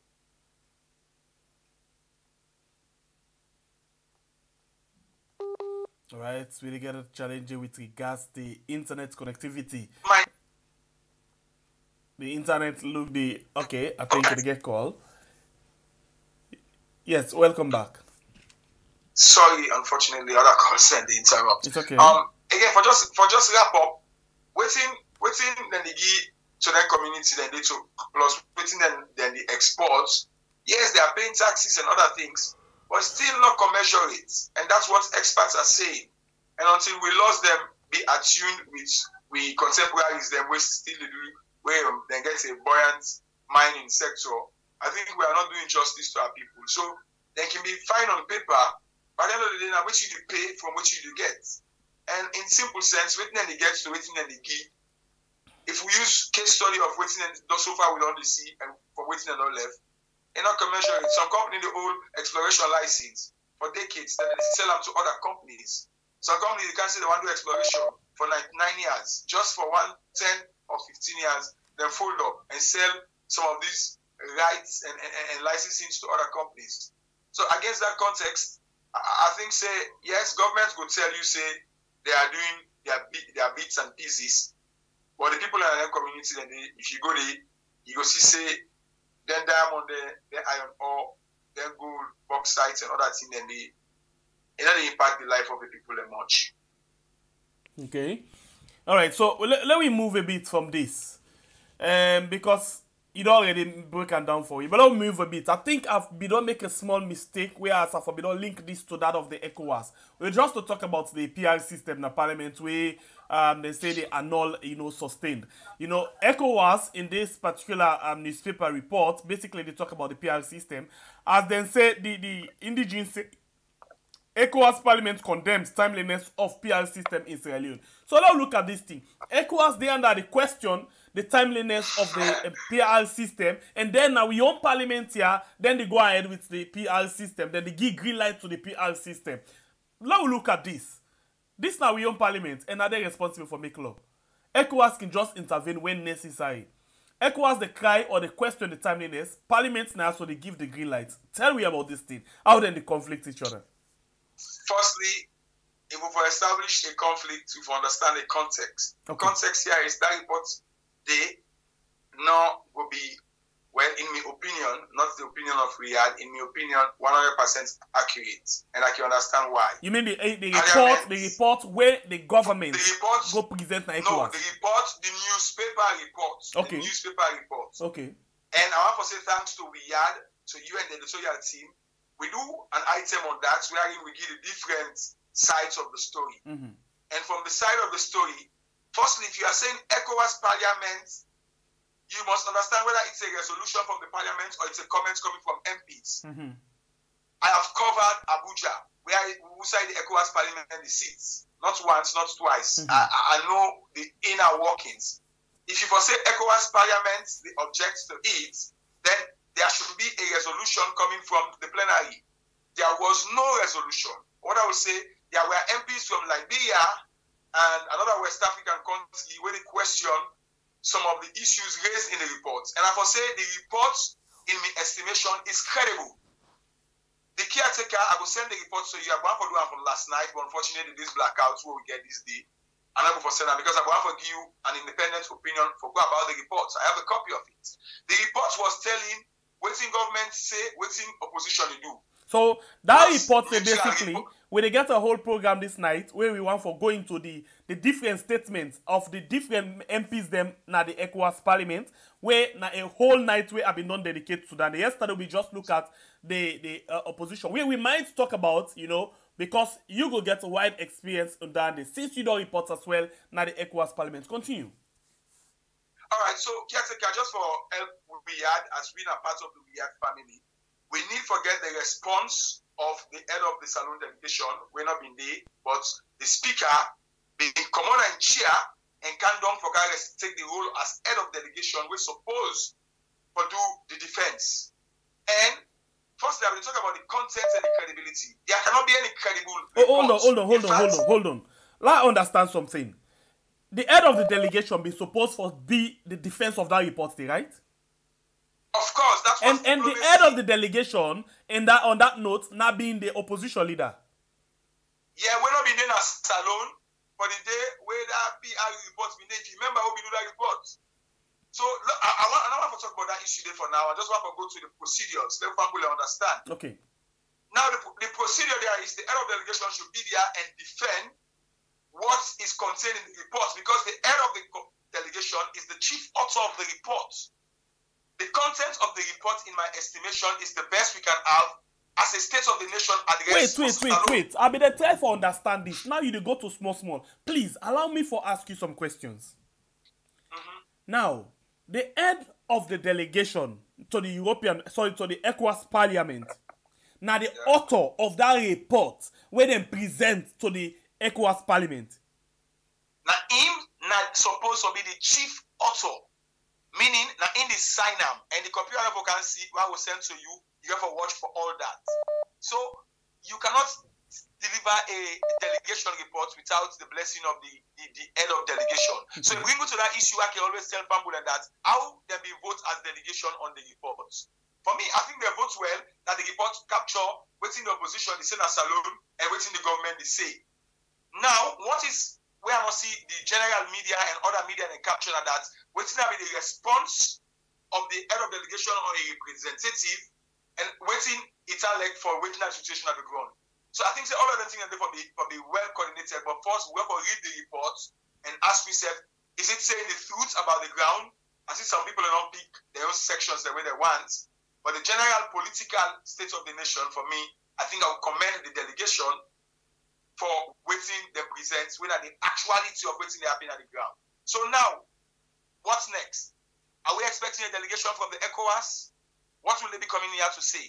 All right, we get a challenge with regards the internet connectivity. My The internet look the okay. I think they get call. Yes, welcome back. sorry, unfortunately, other calls and they interrupt. It's okay. Um, again, for just for just wrap up, waiting, waiting, then give to that community, then they to plus waiting, then then the exports. Yes, they are paying taxes and other things, but still not commensurate, and that's what experts are saying. And until we lost them, be attuned with we contemporaries, them we still where um, then get a buoyant mining sector. I think we are not doing justice to our people. So they can be fine on paper, but at the end of the day, now which you pay from which you get. And in simple sense, waiting and they get to waiting and they give. If we use case study of waiting and so far we don't see and for waiting and all left, not commensurate. Some company the whole exploration license for decades, then they sell them to other companies. Some companies you can say they want to do exploration for like nine years, just for one, 10 or 15 years, then fold up and sell some of these rights and, and, and licensing to other companies. So against that context, I, I think say yes, governments will tell you say they are doing their their bits and pieces, but the people in their community, then they, if you go there, you go see say then diamond, then, then iron ore, then gold, bauxite, and other things, then they it doesn't impact the life of the people that much. Okay. All right. So let, let me move a bit from this, um, because it already broken down for you. But me move a bit. I think I've we don't make a small mistake, whereas I've we don't link this to that of the ECOWAS. We're just to talk about the PR system in the parliament where um, they say they annul, you know, sustained. You know, ECOWAS in this particular um, newspaper report, basically they talk about the PR system, as then say the the indigenous ECOWAS Parliament condemns timeliness of PR system in Sierra Leone. So now look at this thing. ECOWAS they under the question the timeliness of the uh, PR system, and then now we own Parliament here. Then they go ahead with the PR system. Then they give green light to the PR system. Now look at this. This now we own Parliament, and are they responsible for make law? ECOWAS can just intervene when necessary. ECOWAS they cry or they question the timeliness. Parliament now so they give the green light. Tell me about this thing. How then they conflict each other? Firstly, if we establish a conflict, we understand the context. The Okay. context here is that report they now will be, well, in my opinion, not the opinion of Wi Yard, in my opinion, 100% accurate. And I can understand why. You mean the, eh, the report, the report where the government The report, go present na no, the report, the newspaper report, Okay. the newspaper report. Okay. And I want to say thanks to Wi Yard, to you and the editorial team. We do an item on that wherein we give the different sides of the story. Mhm. And from the side of the story, firstly, if you are saying ECOWAS Parliament, you must understand whether it's a resolution from the Parliament or it's a comment coming from MPs. Mhm. I have covered Abuja, where inside the ECOWAS Parliament the seats, not once, not twice. Mhm. I, I- know the inner workings. If you for say ECOWAS Parliament, the object to it, then there should be a resolution coming from the plenary. There was no resolution. What I would say, there were MPs from Liberia and another West African country where they question some of the issues raised in the report. And I for say the report, in my estimation, is credible. The caretaker, I will send the report to you. I'm going one from last night, but unfortunately, this blackout we get this day. And I'm not going send because going to give you an independent opinion for go about the report. I have a copy of it. The report was telling waiting government say, waiting opposition to do. So that Yes, report say basically we dey get a whole program this night where we want for going to the the different statements of the different MPs them na the ECOWAS Parliament where na a whole night where I been done dedicated to that. Yesterday we just look at the the uh, opposition where we might talk about you know because you go get a wide experience on that day since you don't report as well na the ECOWAS Parliament. Continue. All right, so caretaker, just for help Wi Yard, as being a part of the Wi Yard family, we need forget the response of the head of the Salone delegation. We're not been there, but the speaker, the commander in chair, and Kandong for Congress take the role as head of delegation. We're supposed to do the defense. And firstly, I will talk about the content and the credibility. There cannot be any credible. Oh, hold on, hold on, hold on, hold on, hold on. Let I understand something. The head of the delegation be supposed for be the defense of that report, right? Of course, that's And and the head of the delegation, in that on that note, now being the opposition leader. Yeah, we're not being there as Salone for the day where that PR report been there. If you remember how we do that report. So look, I, I, want, I don't want to talk about that issue there for now. I just want to go to the procedures. Let people understand. Okay. Now the, the procedure there is the head of delegation should be there and defend what is contained in the report because the head of the delegation is the chief author of the report. The content of the report, in my estimation, is the best we can have as a state of the nation Wait, address. wait, wait, Salone. wait. I be dey try for understand this. Now you dey go to small, small. Please allow me for ask you some questions. Now, the head of the delegation to the European, sorry, to the ECOWAS Parliament, now the author of that report where they present to the ECOWAS Parliament. na him na suppose to be the chief author meaning na in dey sign am and the computer level can see what go send to you you have to watch for all that. So you cannot deliver a delegation report without the blessing of the the, the head of delegation. So if we go to that issue i can always tell pambulan that how dem be vote as delegation on the report. For me i think they vote well that the report capture wetin the opposition say na Salone and wetin the government dey say. Now what is wey i wan see the general media and other media dey capture that wetin to be the response of the head of delegation or a representative and waiting like for wetin that situation na the ground. So i think all of the things dey for be for be well coordinated but first we have to read the report and ask yourself is it saying the truth about the ground? I see some people dey don pick their own sections the way they want but the general political state of the nation for me i think i will commend the delegation for waiting dem presents wey na the actuality of wetin dey happen at the ground. So now what's next? Are we expecting a delegation from the ecowas? What will they be coming here to say?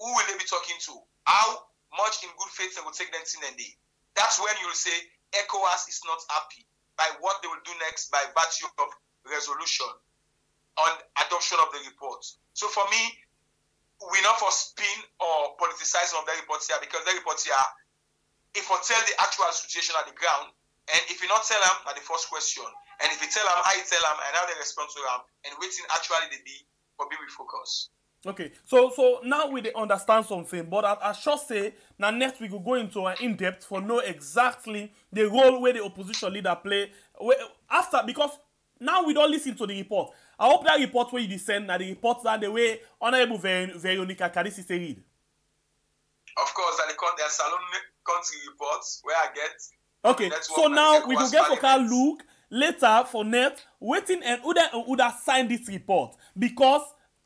Who will they be talking to? How much in good faith they go take them till dem dey that's when you will say ecowas is not happy by what they will do next by virtue of resolution on adoption of the report. So for me we're not for spin or politicizing of the report here because the report here if you tell the actual situation at the ground, and if you not tell them, na the first question, and if you tell them, how you tell them, and how they respond to them, and waiting actually they be for be with focus. Okay, so so now we dey understand something, but I, I sure say now next we go go into an in depth for know exactly the role where the opposition leader play after because now we don't listen to the report. I hope that report where you dey send na the report that the way Honorable Ver- Veronica Kadisi say read. Of course, that the con- salon country reports where I get. Okay, so now we go ECOWAS get for car Parliament. look later for net waiting and Uda and Uda sign this report. Because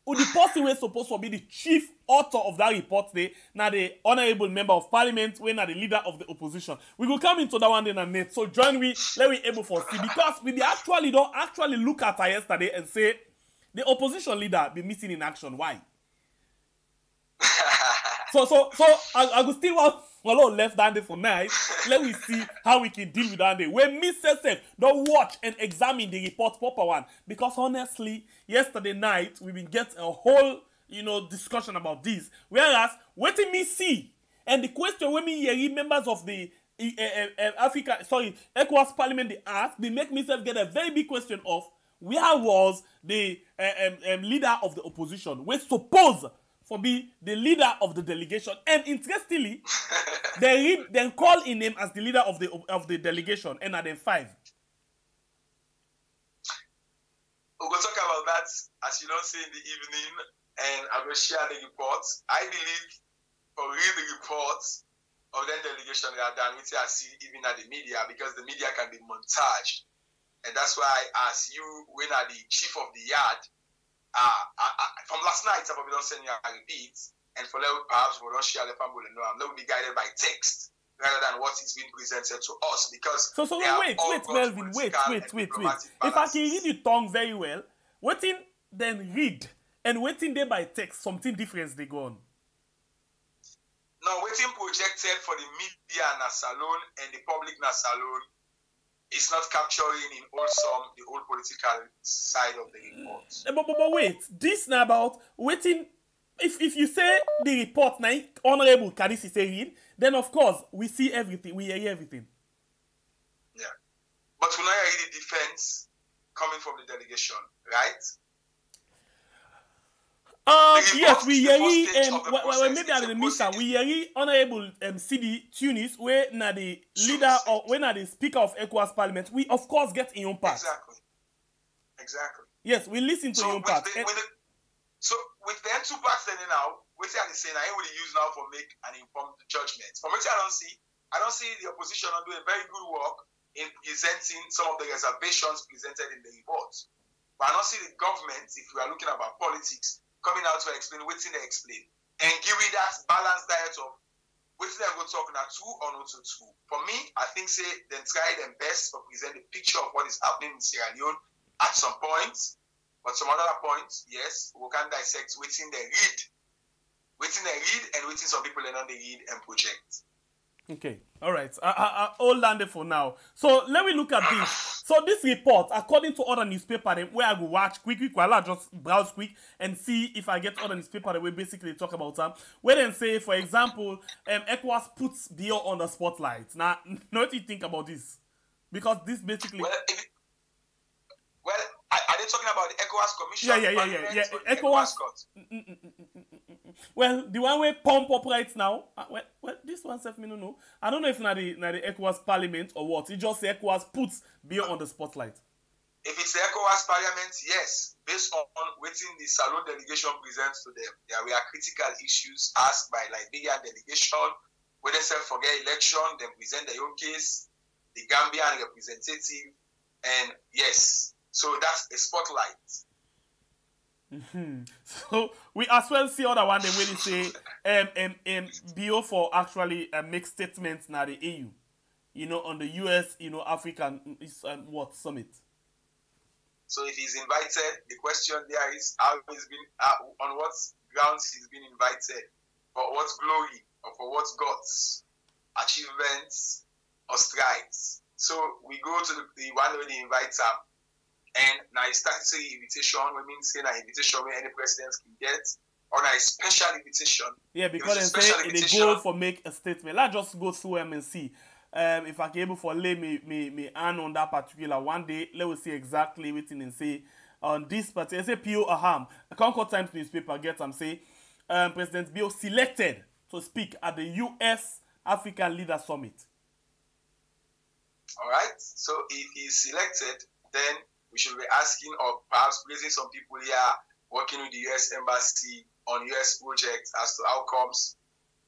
the person wey suppose to be the chief author of that report dey na the honourable member of parliament wey na the leader of the opposition. We go come into that one day na net. So join we let we able for see. Because we dey actually don actually look at her yesterday and say the opposition leader be missing in action. Why? [laughs] So so so i i go still wan follow left that day for night. Let we see how we can deal with day wey me sef sef don watch and examine the report proper one. Because honestly yesterday night we bin get a whole you know discussion about this. Whereas wetin me see? And the question wey me hear members of the uh, uh, uh, africa sorry ecowas parliament dey ask dey make me sef get a very big question of where was the uh, um, um, leader of the opposition? Wey suppose for be the leader of the delegation and interestingly they dem call in him as the leader of the of the delegation and na dem five We go talk about that as you don't say in the evening, and I will share the report. I believe for read the reports of the delegation are done, which I see even at the media, because the media can be montaged. And that's why, as you, when are the chief of the yard, uh, I, I, from last night, I probably don't send you a repeat, and for level, perhaps we don't share the family, no, I'm not be guided by text rather than what is being presented to us because So so wait, wait, Melvin, wait, wait, wait, wait. If I can read the tongue very well, waiting then read and waiting there by text, something different they go on. Now, waiting projected for the media na Salone and the public na Salone is not capturing in wholesome the whole political side of the report. Eh, But, but, but wait, this now about waiting. If, if you say the report now, Honorable Kadisi say read, then of course we see everything, we hear everything. Yeah. But we now hear the defense coming from the delegation, right? Um, yes, we is the hear first stage um, well, well, maybe It's I'm a the mister. We hear Honorable um, Sidie Tunis, where na the leader or when na the speaker of ECOWAS Parliament. We of course get in your part. Exactly. Exactly. Yes, we listen to So your part. the, And- with the, so with the two parts then now, what I saying, I really use now for make an informed judgment. From which I don't see, I don't see the opposition are doing very good work in presenting some of the reservations presented in the report. But I don't see the government, if we are looking about politics, coming out to explain what they explain and give it that balanced diet of what they go talk now two or not to two. For me, I think say they try their best to present a picture of what is happening in Sierra Leone at some point, but some other points, yes, we can dissect waiting they read, waiting they read, and waiting some people they not they read and project. Okay, all right. I, I, I hold landed for now. So let me look at this. So this report, according to other newspaper, them, where I go watch quick, quick, while I just browse quick and see if I get other newspaper that we basically talk about them. Where they say, for example, um, ECOWAS puts Bio on the spotlight. Now, [laughs] what do you think about this? Because this basically, Well, if well, are, are they talking about the ECOWAS Commission? Yeah, yeah, yeah, yeah, yeah, the ECOWAS-? Well, the one way pump up right now. Uh, well, well, this one self me no know. I don't know if na the na the ECOWAS Parliament or what. It just say ECOWAS puts Bio on the spotlight. If it's the ECOWAS Parliament, yes, based on waiting the Salon delegation presents to them, there were critical issues asked by Liberian delegation, where they say forget election, then present their own case, the Gambian representative, and yes, so that's a spotlight. So we as well see other one they really say um um um Bio for actually uh, make statements now the EU, you know, on the US, you know, African um, what summit. So if he's invited, the question there is how he's been, uh, on what grounds he's been invited, for what glory or for what gods, achievements or strides. So we go to the, the one where they invite him, and now he to say invitation, we mean say an invitation where any president can get, or a special invitation. Yeah, because it's they say they go for make a statement. Let's just go through them and see. Um, if I can able for lay me me me hand on that particular one day, let us see exactly waiting and say on this particular say P.O. Aham, a Concord Times newspaper get them say um, President Bio selected to speak at the U.S. African Leader Summit. All right. So if he's selected, then we should be asking or perhaps praising some people here working with the U.S. Embassy on U.S. projects as to outcomes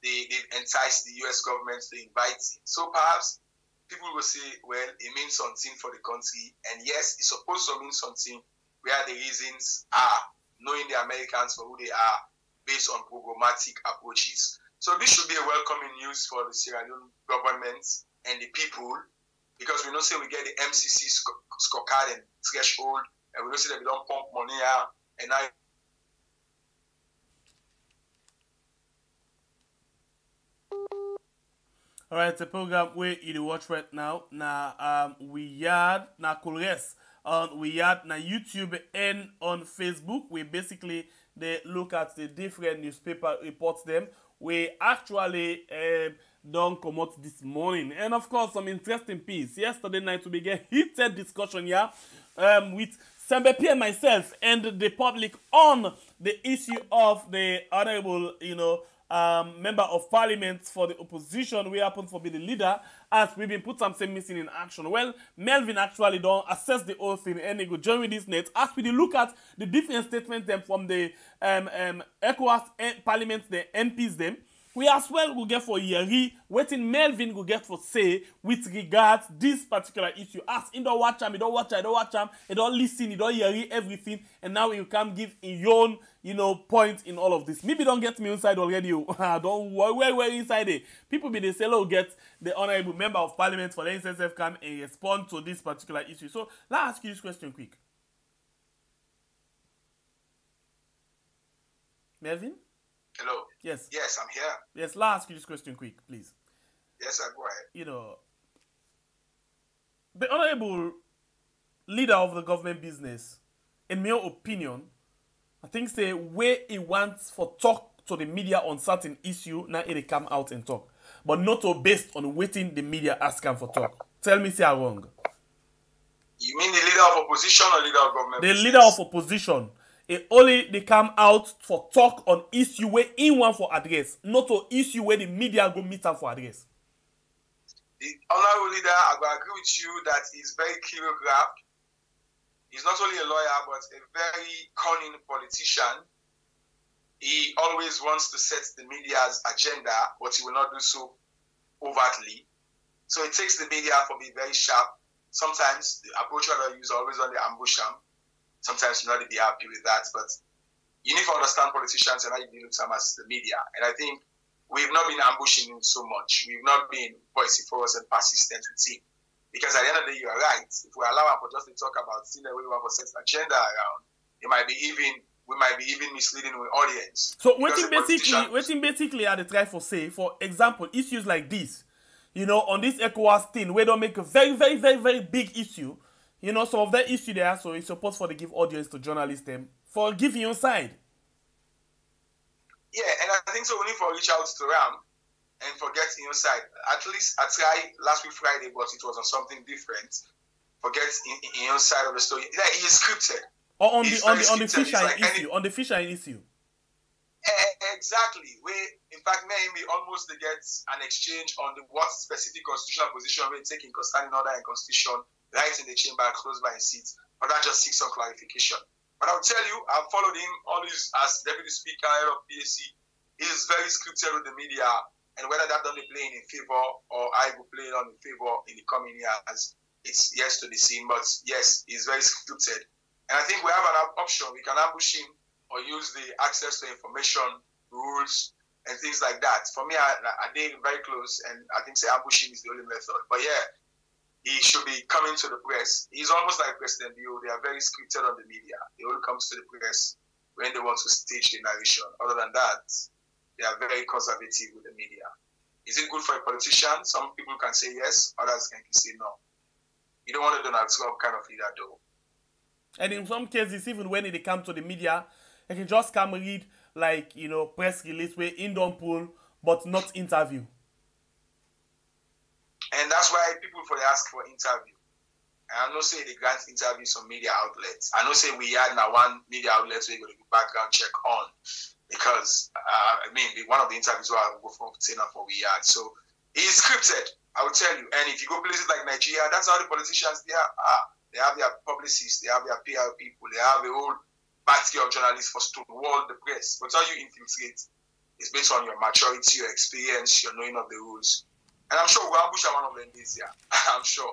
they, they've enticed the U.S. government to invite. So perhaps people will say, well, it means something for the country. And yes, it's supposed to mean something where the reasons are knowing the Americans for who they are based on programmatic approaches. So this should be a welcoming news for the Sierra Leone government and the people because we don't say we get the MCC sc- scorecard and threshold, and we know say that we don't pump money out, and now All right, the program where you watch right now. Now, um, we yard na Kol Res on we yard na YouTube and on Facebook. We basically they look at the different newspaper reports them. We actually um, don't come out this morning, and of course some interesting piece. Yesterday night we began [laughs] heated discussion here um, with Sembepi and myself and the public on the issue of the honorable, you know, um, member of parliament for the opposition, we happen to be the leader, as we've been put some same missing in action. Well, Melvin actually don't assess the whole thing and he go join with this net. As we look at the different statements them from the um, um, ECOWAS eh, parliament, the MPs them, we as well go get for yeri wetin melvin go get for say with regards this particular issue. As he don watch am he don watch am he don watch am he don lis ten he don yeri everything and now he come give him own you know point in all of this. Maybe don get me inside already o. [laughs] Ah don well well inside there people bin dey say oh get the honourable member of parliament for the nssf come and respond to this particular issue. So let me ask you this question quick. Melvin? Hello. Yes Yes, I'm here. yes me ask you this question quick please Yes, sir. Go ahead. you know, the honorable leader of the government business, in my opinion, I think say where he wants for talk to the media on certain issue, now he dey come out and talk. But not based on waiting the media ask him for talk. Tell me say I wrong. You mean the leader of opposition or leader of government? The business? leader of opposition, only they come out for talk on issue where he want for address, not to issue where the media go meet am for address. The honorable leader, I will agree with you that he's very choreographed. He's not only a lawyer, but a very cunning politician. He always wants to set the media's agenda, but he will not do so overtly. So it takes the media for being very sharp. Sometimes the approach that I use always on the ambush them. Sometimes you're not be happy with that, but you need to understand politicians and how you deal with them as the media. And I think we've not been ambushing him so much. We've not been vociferous and persistent with him. Because at the end of the day, you are right. If we allow him for just to talk about still the way to set agenda around, it might be even we might be even misleading the audience. So waiting basically, waiting basically, I dey try for say, for example, issues like this, you know, on this ECOWAS thing, we don't make a very, very, very, very big issue. You know, some of that issue there, so it's supposed for the give audience to journalists them for giving your side. Yeah, and I think so. We need to reach out to Ram and forget in your side. At least I tried last week Friday, but it was on something different. Forget in, in your side of the story. Yeah, he is scripted. Or on the on the on the. Fisheye like issue, on the fisheye issue. Eh, Exactly. We, in fact, and almost get an exchange on the what specific constitutional position we're taking concerning order and constitution right in the chamber, close by his seat. But that just seeks some clarification. But I'll tell you, I've followed him always as deputy speaker head of PAC. He is very scripted with the media, and whether that done play in favor or I will play on in favor in the coming years, it's yes to be seen. But yes, he's very scripted. And I think we have an option. We can ambush him or use the access to information rules and things like that. For me, I, I very close, and I think say ambushing is the only method. But yeah, he should be coming to the press. He's almost like President Bio. They are very scripted on the media. They only comes to the press when they want to stage the narration. Other than that, they are very conservative with the media. Is it good for a politician? Some people can say yes, others can say no. You don't want a Donald Trump kind of leader, though. And in some cases, even when they come to the media, they can just come read like you know press release where in don't pull but not interview. And that's why people for ask for interview. And I know say they grant interviews on media outlets. I know say we had now one media outlet where you to do background check on because uh, I mean one of the interviews where I go from Tina for we had. So it's scripted, I will tell you. And if you go places like Nigeria, that's how the politicians they are. are. They have their publicists, they have their PR people, they have a whole basket of journalists for world, the press. But how you infiltrate is based on your maturity, your experience, your knowing of the rules. And I'm sure we'll ambush one of them this year. [laughs] I'm sure.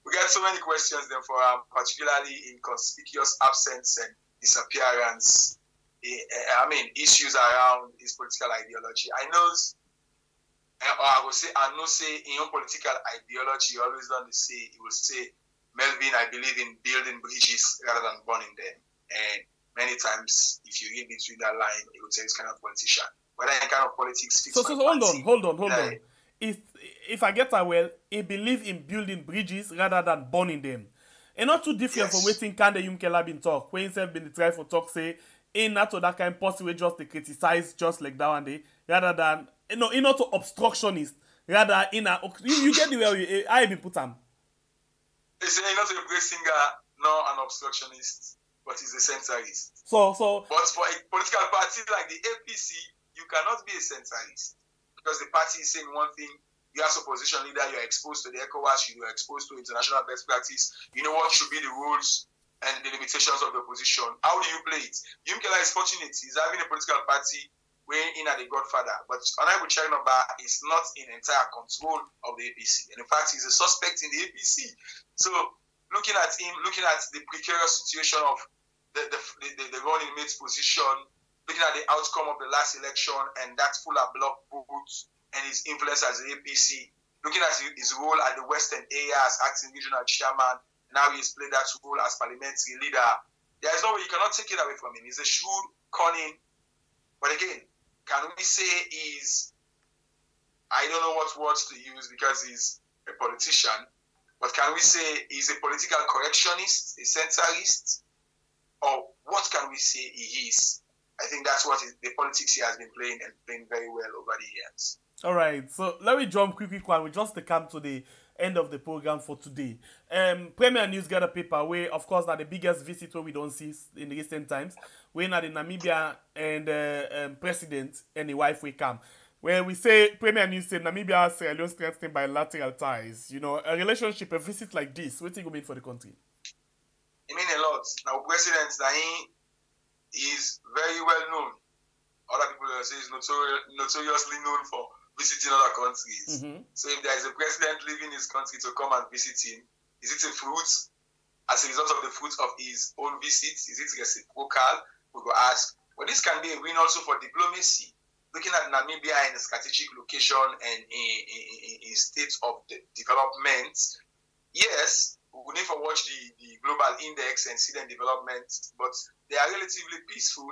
we get so many questions then for um, particularly in conspicuous absence and disappearance. Eh, eh, I mean, issues around his political ideology. I know, eh, or I will say, I know, say in your political ideology, you always done the say, he will say, Melvin, I believe in building bridges rather than burning them. And many times, if you read between that line, it will say it's kind of politician. Whether any kind of politics fits So, so, so hold on, hold on, hold on. If if I get that well, he believe in building bridges rather than burning them. And not too different Yes. from waiting Kandeh Yumkella been talk. When himself been try for talk say, ain't not to that kind we just they criticize just like that one day, rather than you know, in not to obstructionist, rather in a you, you get the way I been put am. He's not a great singer, nor an obstructionist, but he's a centralist. So so But for a political party like the APC, you cannot be a centralist because the party is saying one thing. You as opposition leader, you are exposed to the ECOWAS, you are exposed to international best practice. You know what should be the rules and the limitations of the opposition. How do you play it? Yumkella is fortunate. He's having a political party when in at the Godfather. But Honorable Chernor Bah is not in entire control of the APC. And in fact, he's a suspect in the APC. So looking at him, looking at the precarious situation of the, the, the, the running mate's position, looking at the outcome of the last election and that full of block votes and his influence as the APC, looking at his role at the Western area as acting regional chairman, now he's played that role as parliamentary leader. There is no way you cannot take it away from him. He's a shrewd, cunning, but again, can we say he's I don't know what words to use because he's a politician, but can we say he's a political correctionist, a centralist, or what can we say he is? I think that's what the politics he has been playing and playing very well over the years. All right, so let me jump quick, quick one. We just come to the end of the program for today. Um, Premier News got a paper where, of course, that the biggest visit we don't see in the recent times. When at the Namibia and uh, um, president and the wife we come. Where we say Premier News say Namibia Sierra Leone strengthening bilateral ties. You know, a relationship, a visit like this, what do you mean for the country? It means a lot. Now, President Is very well known. Other people say he's notori- notoriously known for visiting other countries. Mm-hmm. So if there is a president leaving his country to come and visit him, is it a fruit as a result of the fruit of his own visit? Is it reciprocal? We go ask. But this can be a win also for diplomacy. Looking at Namibia in a strategic location and in, in, in state of de- development, yes, we need to watch the, the global index and see the development, but they are relatively peaceful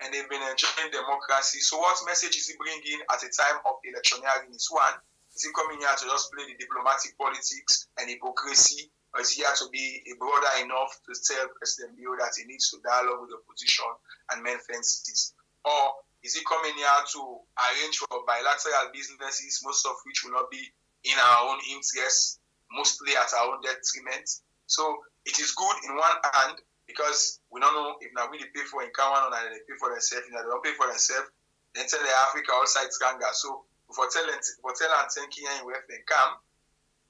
and they've been enjoying democracy. So what message is he bringing at a time of electioneering is one, is he coming here to just play the diplomatic politics and hypocrisy, or is he here to be a brother enough to tell President Bio that he needs to dialogue with the opposition and mend fences? Or is he coming here to arrange for bilateral businesses, most of which will not be in our own interest, mostly at our own detriment? So it is good in one hand because we don't know if now we pay for in Kawan or they pay for themselves, if they don't pay for themselves, then tell the Africa outside Skanga. So for telling for tell and thank you and where they come.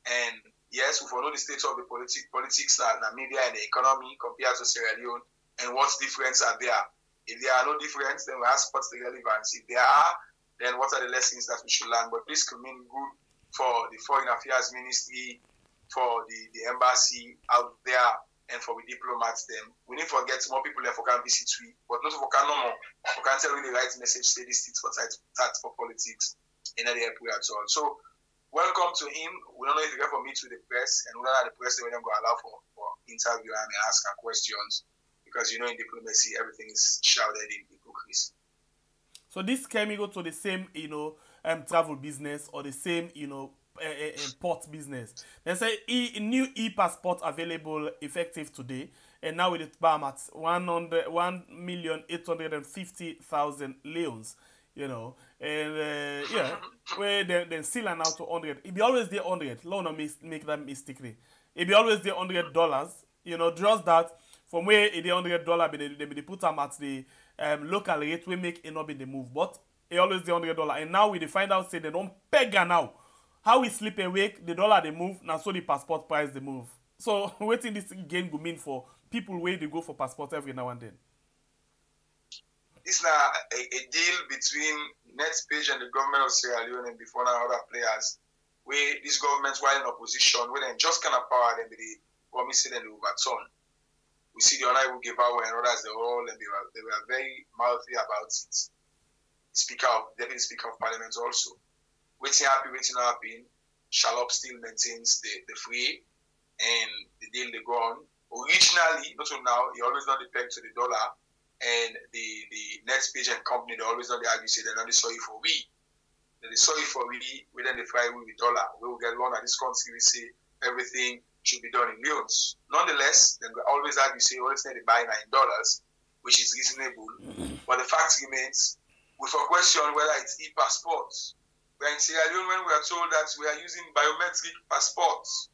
And yes, we follow the state of the politics politics in Namibia and the economy compared to Sierra Leone and what difference are there. If there are no difference, then we ask what's the relevance. If there are, then what are the lessons that we should learn? But this could mean good for the Foreign Affairs Ministry, for the, the embassy out there, and for the diplomats them. We need to get more people there for can visit we, but not for can no more. We can tell really right message, say this is for tight for politics in the area at all. So welcome to him. We don't know if you get for meet with the press and whether the press they will not go allow for, for interview and ask her questions because you know in diplomacy everything is shrouded in hypocrisy. So this can go to the same, you know, um, travel business or the same, you know, port business. They say e, new e-passport available effective today, and now with it BAM at 100, 1,850,000 leones, you know, and uh, yeah, [laughs] where then then still are now to 100. It be always the 100. Low no mis- make that mistakenly. It be always the 100 dollars, you know, just that from where the 100 dollar be they, they, they put them at the um, local rate we make it not be the move, but it always the 100 dollar. And now we find out say they don't peg her now. How we sleep awake the dollar dey move na so the passport price dey move so [laughs] wetin dis gain go mean for people wey dey go for passport every now and then. This na a, a deal between NetPage and the government of Sierra Leone before now other players wey this government while in opposition wey dem just kind of power dem dey promise say dem dey overturn. We see the Honorable Gebawa and others they all and they were they very mouthy about it. Speaker of Deputy Speaker of Parliament also. Waiting happy, waiting happy. Shalop still maintains the, the free and the deal they go on. Originally, not till now, he always done the peg to the dollar and the the next page and company they always done the argue say they're not sorry for we. They're sorry for we, we then they fly we with dollar. We will get loan at this country, we say everything should be done in millions. Nonetheless, they always argue say always need to buy nine dollars, which is reasonable. Mm-hmm. But the fact remains, with a question whether it's e-passports, we're in Sierra Leone when we are told that we are using biometric passports.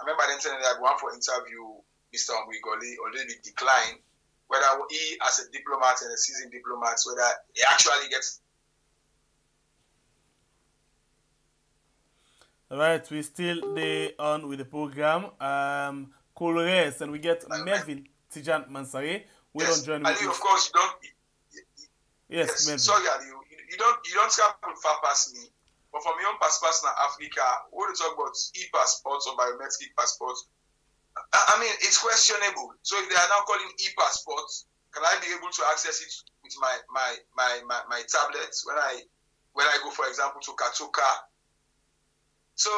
I remember then telling that one for interview Mr. Omwigoli already declined whether he as a diplomat and a seasoned diplomat, whether he actually gets All right, we still day on with the program. Um, Kol Res, and we get Melvin Tejan Mansaray. We yes. don't join Ali, with of course, you don't Yes, yes, Melvin. sorry, Ali, you don't you don't travel far past me. But from your own passport in Africa, when you talk about e-passports or biometric passports, I, mean it's questionable. So if they are now calling e-passports, can I be able to access it with my my my my, my tablet when I when I go, for example, to Kotoka? So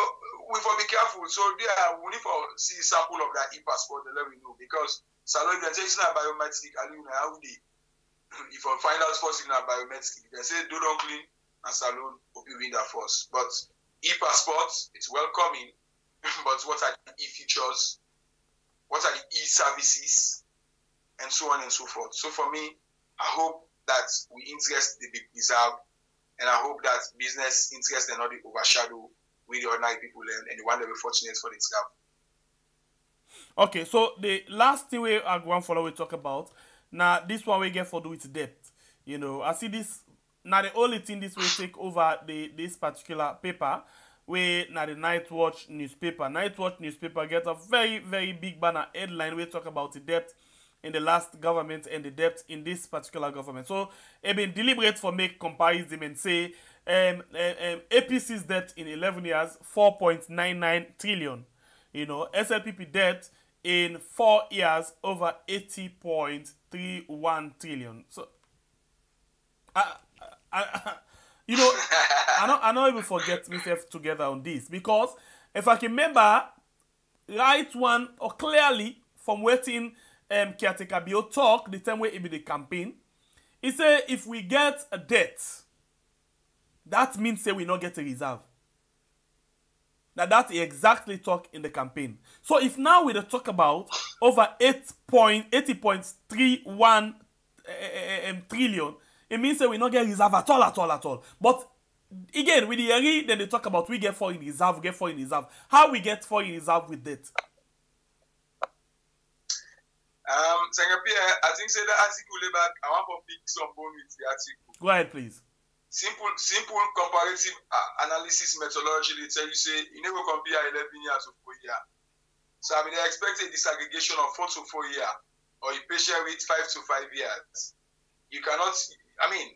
we for be careful. So there, we need for see sample of that e-passport, then let me know because Salone, if it's not biometric, I mean, how would if I find out it's not biometric, can say do not clean and saloon hope you win that first. But e-passport, it's welcoming, [laughs] but what are the e-features? What are the e-services? And so on and so forth. So for me, I hope that we interest the big preserved, and I hope that business interest and not the overshadow with the ordinary people and, and the one that we're fortunate for the staff. Okay, so the last thing we are going follow we talk about now this one we get for do with debt. You know, I see this now the only thing this will take over the this particular paper we now the Night Watch newspaper. Night Watch newspaper get a very very big banner headline we talk about the debt in the last government and the debt in this particular government. So it been deliberate for make comparison and say um, um, APC's debt in 11 years 4.99 trillion. You know, SLPP debt in four years over 80.31 trillion. So, I, I, I, [laughs] you know, I don't, I don't even forget myself together on this because if I can remember right one or clearly from waiting um, caretaker Bio talk the time where it be the campaign, he say if we get a debt, that means say we not get a reserve. Now that he exactly talk in the campaign. So if now we talk about over 8.80.31 uh, um, trillion, it means that we not get reserve at all, at all, at all. But again, with the area, then they talk about we get foreign reserve, we get foreign reserve. How we get foreign reserve with that? Um, Pierre, I think say the article back. I want to pick some bone with the article. Go ahead, please. Simple simple comparative uh, analysis methodology dey tell you say you go compare eleven years to four year so i mean dey expect a disaggregation of four to four year or a patient with five to five years. You cannot i mean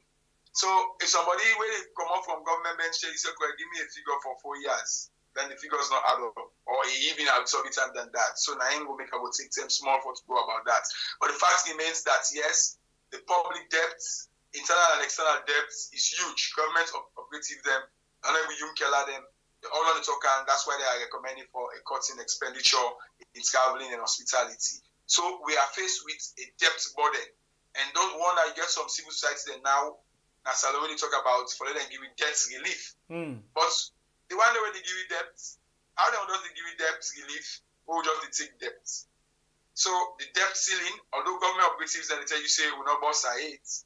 so if somebody wey come up from government bench you say okay give me a figure for four years then the figure is not add up. Or even exorbitant than that. So na him go make i go take time small for to go about that. But the fact remains that yes the public debt internal and external debt is huge. Government operative them, Honorable Yumkella them, all on the talk and that's why they are recommending for a cut in expenditure in traveling and hospitality. So we are faced with a debt burden. And don't want to get some civil society there now, as I already talk about, for them you debt relief. Mm. But the one that when they give you debt, how they does they give you debt relief, or just they take debt? So the debt ceiling, although government operatives then they tell you say we not boss our aids,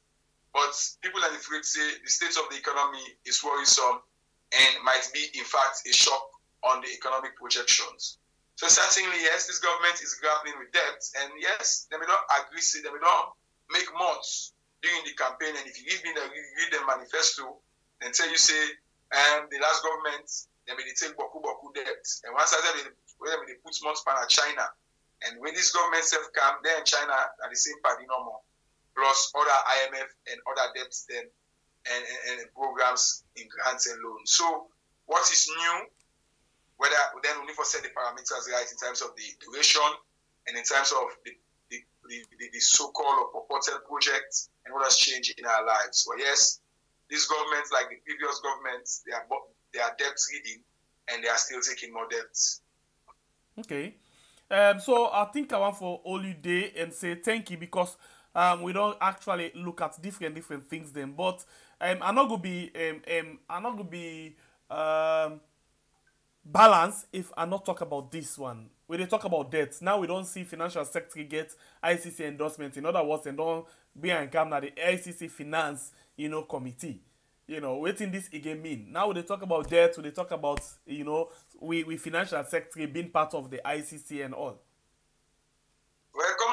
but people are afraid say the state of the economy is worrisome and might be, in fact, a shock on the economic projections. So certainly, yes, this government is grappling with debt, and yes, they may not agree, say they may not make months during the campaign. And if you me the read the manifesto, then tell you say, um, the last government they may take boku boku debt, and once I said they, they put more span at China, and when this government self come, they then China are the same party no more plus other IMF and other debts then and, and, and, programs in grants and loans. So what is new? Whether then we need to set the parameters right in terms of the duration and in terms of the the, the, the so-called or purported projects and what has changed in our lives. But yes, these governments, like the previous governments, they are they are debt reading and they are still taking more debts. Okay. Um, so I think I want for Day and say thank you because um, we don't actually look at different different things then. But um, I'm not gonna be um, um I'm not gonna be um balanced if I not talk about this one. When they talk about debt, now we don't see financial sector get ICC endorsement. In other words, they don't be and come now the ICC finance you know committee. You know, waiting this again mean. Now they talk about debt, they talk about you know we, we financial sector being part of the ICC and all.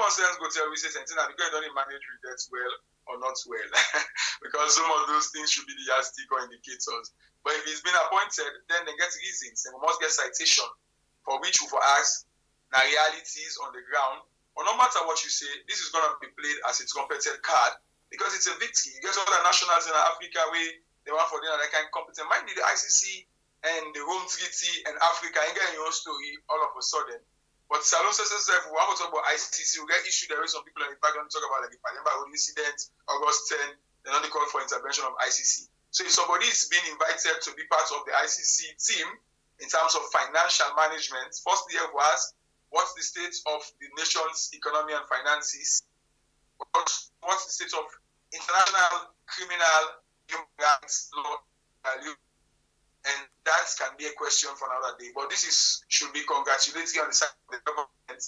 Sense go tell we say something because you don't manage debt well or not well. [laughs] because some of those things should be the yardstick or indicators. But if he's been appointed, then they get reasons and we must get citation for which we for ask now realities on the ground. Or no matter what you say, this is gonna be played as a trumpeted card because it's a victory. You get all the nationals in Africa where they want for them that kind of competent. Mind the ICC and the Rome Treaty and Africa ain't getting your own story all of a sudden. But Salone says himself, we want to talk about ICC, we get issue there is some people in the background talk about like the Palembang Road incident, August 10, then only call for intervention of ICC. So if somebody is being invited to be part of the ICC team in terms of financial management, firstly to ask what's the state of the nation's economy and finances, what's, what's the state of international criminal human rights law and that can be a question for another day. But this is should be congratulating on the side of the government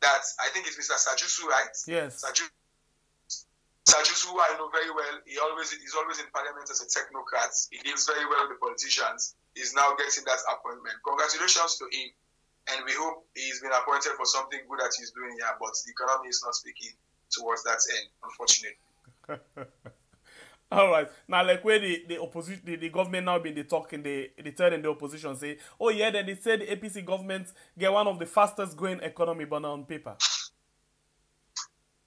that I think it's Mr. Sahr Jusu, right? Yes. Saju- Sahr Jusu, who I know very well, he always he's always in parliament as a technocrat. He deals very well with the politicians. He's now getting that appointment. Congratulations to him. And we hope he's been appointed for something good that he's doing here, but the economy is not speaking towards that end, unfortunately. [laughs] [laughs] All right. Now, like where the, the opposition, the, the government now been the talking, the the third and the opposition say, oh yeah, then they said the APC government get one of the fastest growing economy, but on paper.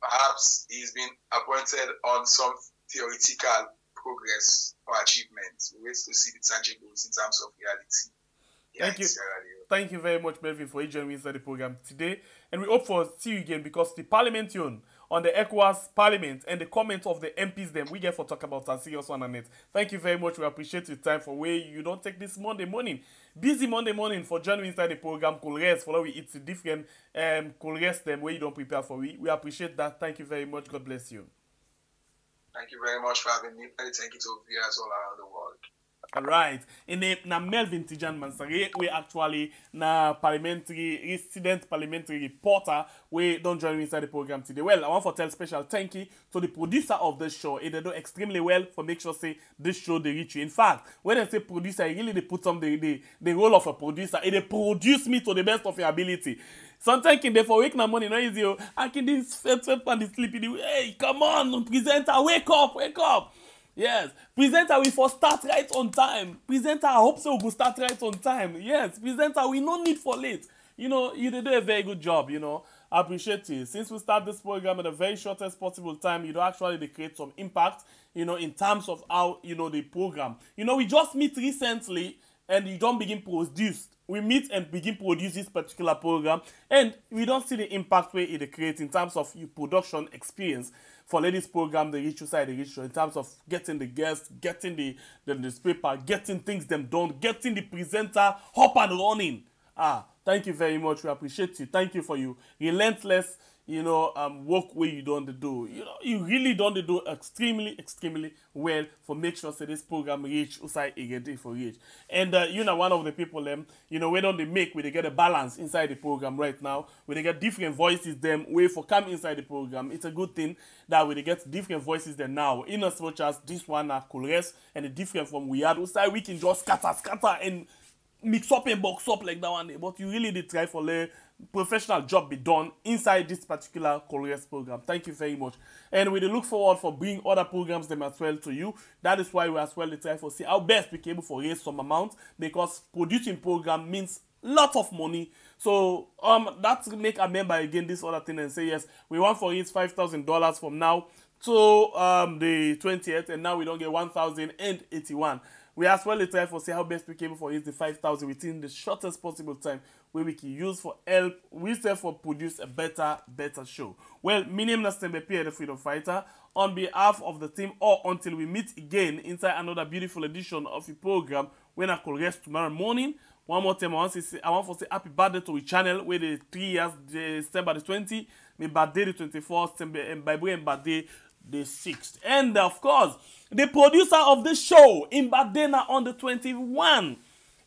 Perhaps he's been appointed on some theoretical progress or achievements. We wait to see the tangibles in terms of reality. Thank you. in Sierra Leone. Thank you very much, Melvin, for joining me inside the program today. And we hope for see you again because the parliamentarian on the ECOWAS parliament and the comments of the MPs them we get for talk about a serious one on it. Thank you very much. We appreciate your time for where you don't take this Monday morning. Busy Monday morning for joining me inside the program. Kol Res. Follow we eat different um Kol Res them where you don't prepare for we. We appreciate that. Thank you very much. God bless you. Thank you very much for having me. Many thank you to viewers all around the world. Alright, ine na Melvin Tejan Mansaray, we actually na parliamentary resident parliamentary reporter we don't join me inside the program today. Well, I want to tell special thank you to the producer of this show. He they do extremely well for make sure say this show they reach you. In fact, when I say producer, I really they put some the, the, the role of a producer. It they produce me to the best of your ability. Sometimes can for wake na money no easy. oh. I can this fed fed and the sleepy. the- Hey, come on, presenter, wake up, wake up. Yes, presenter we for start right on time. Presenter, I hope so we start right on time. Yes, presenter, we no need for late. You know, you did do a very good job, you know. I appreciate you. Since we start this program in the very shortest possible time, you know, actually create some impact, you know, in terms of how, you know, the program. You know, we just meet recently and you don't begin produce. We meet and begin produce this particular program and we don't see the impact where it creates in terms of your production experience for ladies program the you side the you in terms of getting the guests getting the the newspaper getting things them done getting the presenter up and running. Ah thank you very much. We appreciate you. Thank you for you. Relentless you know um, work wey you don dey do. You know you really don dey do extremely extremely well for make sure say this program reach usai egede for reach. And uh, you na one of the people dem you know wey don dey make we dey get a balance inside the program right now we dey get different voices dem wey for come inside the program it's a good thing that we dey get different voices dem now. In as much as this one na correct and different from we had usai we can just scatter scatter and mix up and box up like that one but you really did try for the professional job be done inside this particular Korea's program. Thank you very much. And we look forward for bring other programs them as well to you. That is why we as well try for see how best we can able for raise some amount because producing program means lot of money. So um that make a member again this other thing and say yes, we want for raise five thousand dollars from now to um the 20th and now we don't get 1081 we as well try for see how best we can for use the 5000 within the shortest possible time wey we can use for help we sef for produce a better better show. Well my name na stembe pierre the freedom fighter. On behalf of the team or until we meet again inside another beautiful edition of the program when i go rest tomorrow morning one more time i wan say i wan for say happy birthday to we channel wey dey three years december the 20 my birthday the 24th December and bible and birthday the 6th and of course the producer of the show Mbadena on the 21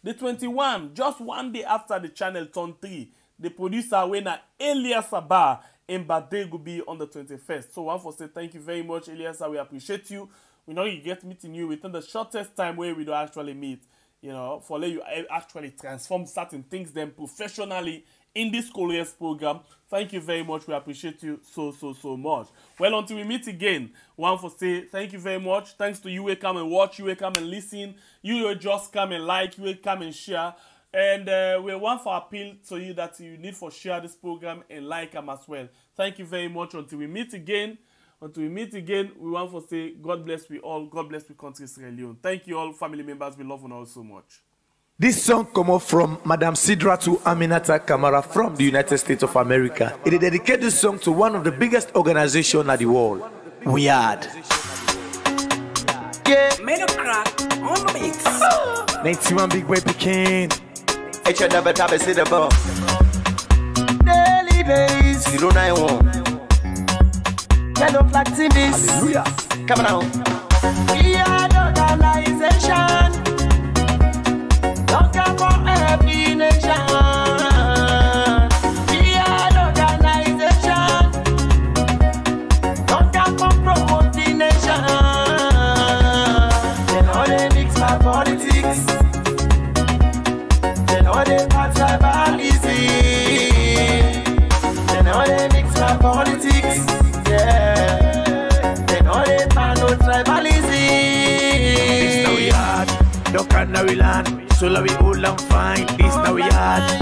the 21 just one day after the channel turn 3 the producer na elias sabah Mbade go be on the 21st so one for say thank you very much elias we appreciate you. We know you get meeting you within the shortest time where we don't actually meet you know for let you actually transform certain things then professionally in this Kol Res program. Thank you very much. We appreciate you so, so, so much. Well, until we meet again, one for say thank you very much. Thanks to you come and watch, you come and listen, you just come and like, you come and share. And uh, we want for appeal to you that you need for share this program and like them as well. Thank you very much. Until we meet again, Until we meet again, we want for say God bless we all. God bless we country Sierra Leone. Thank you all, family members. We love you all so much. This song come up from Madam Sidra to Aminata Kamara from the United States of America. It dedicated this song to one of the biggest organizations in the world, Weird. Yeah. A crack on mix. 91 Big Boy Pekin. Echa double tap say the ball. Daily days. Zero nine one. Yellow flag TVs. Hallelujah. Come on. We are the organization. So we hold and fine. This now we hard.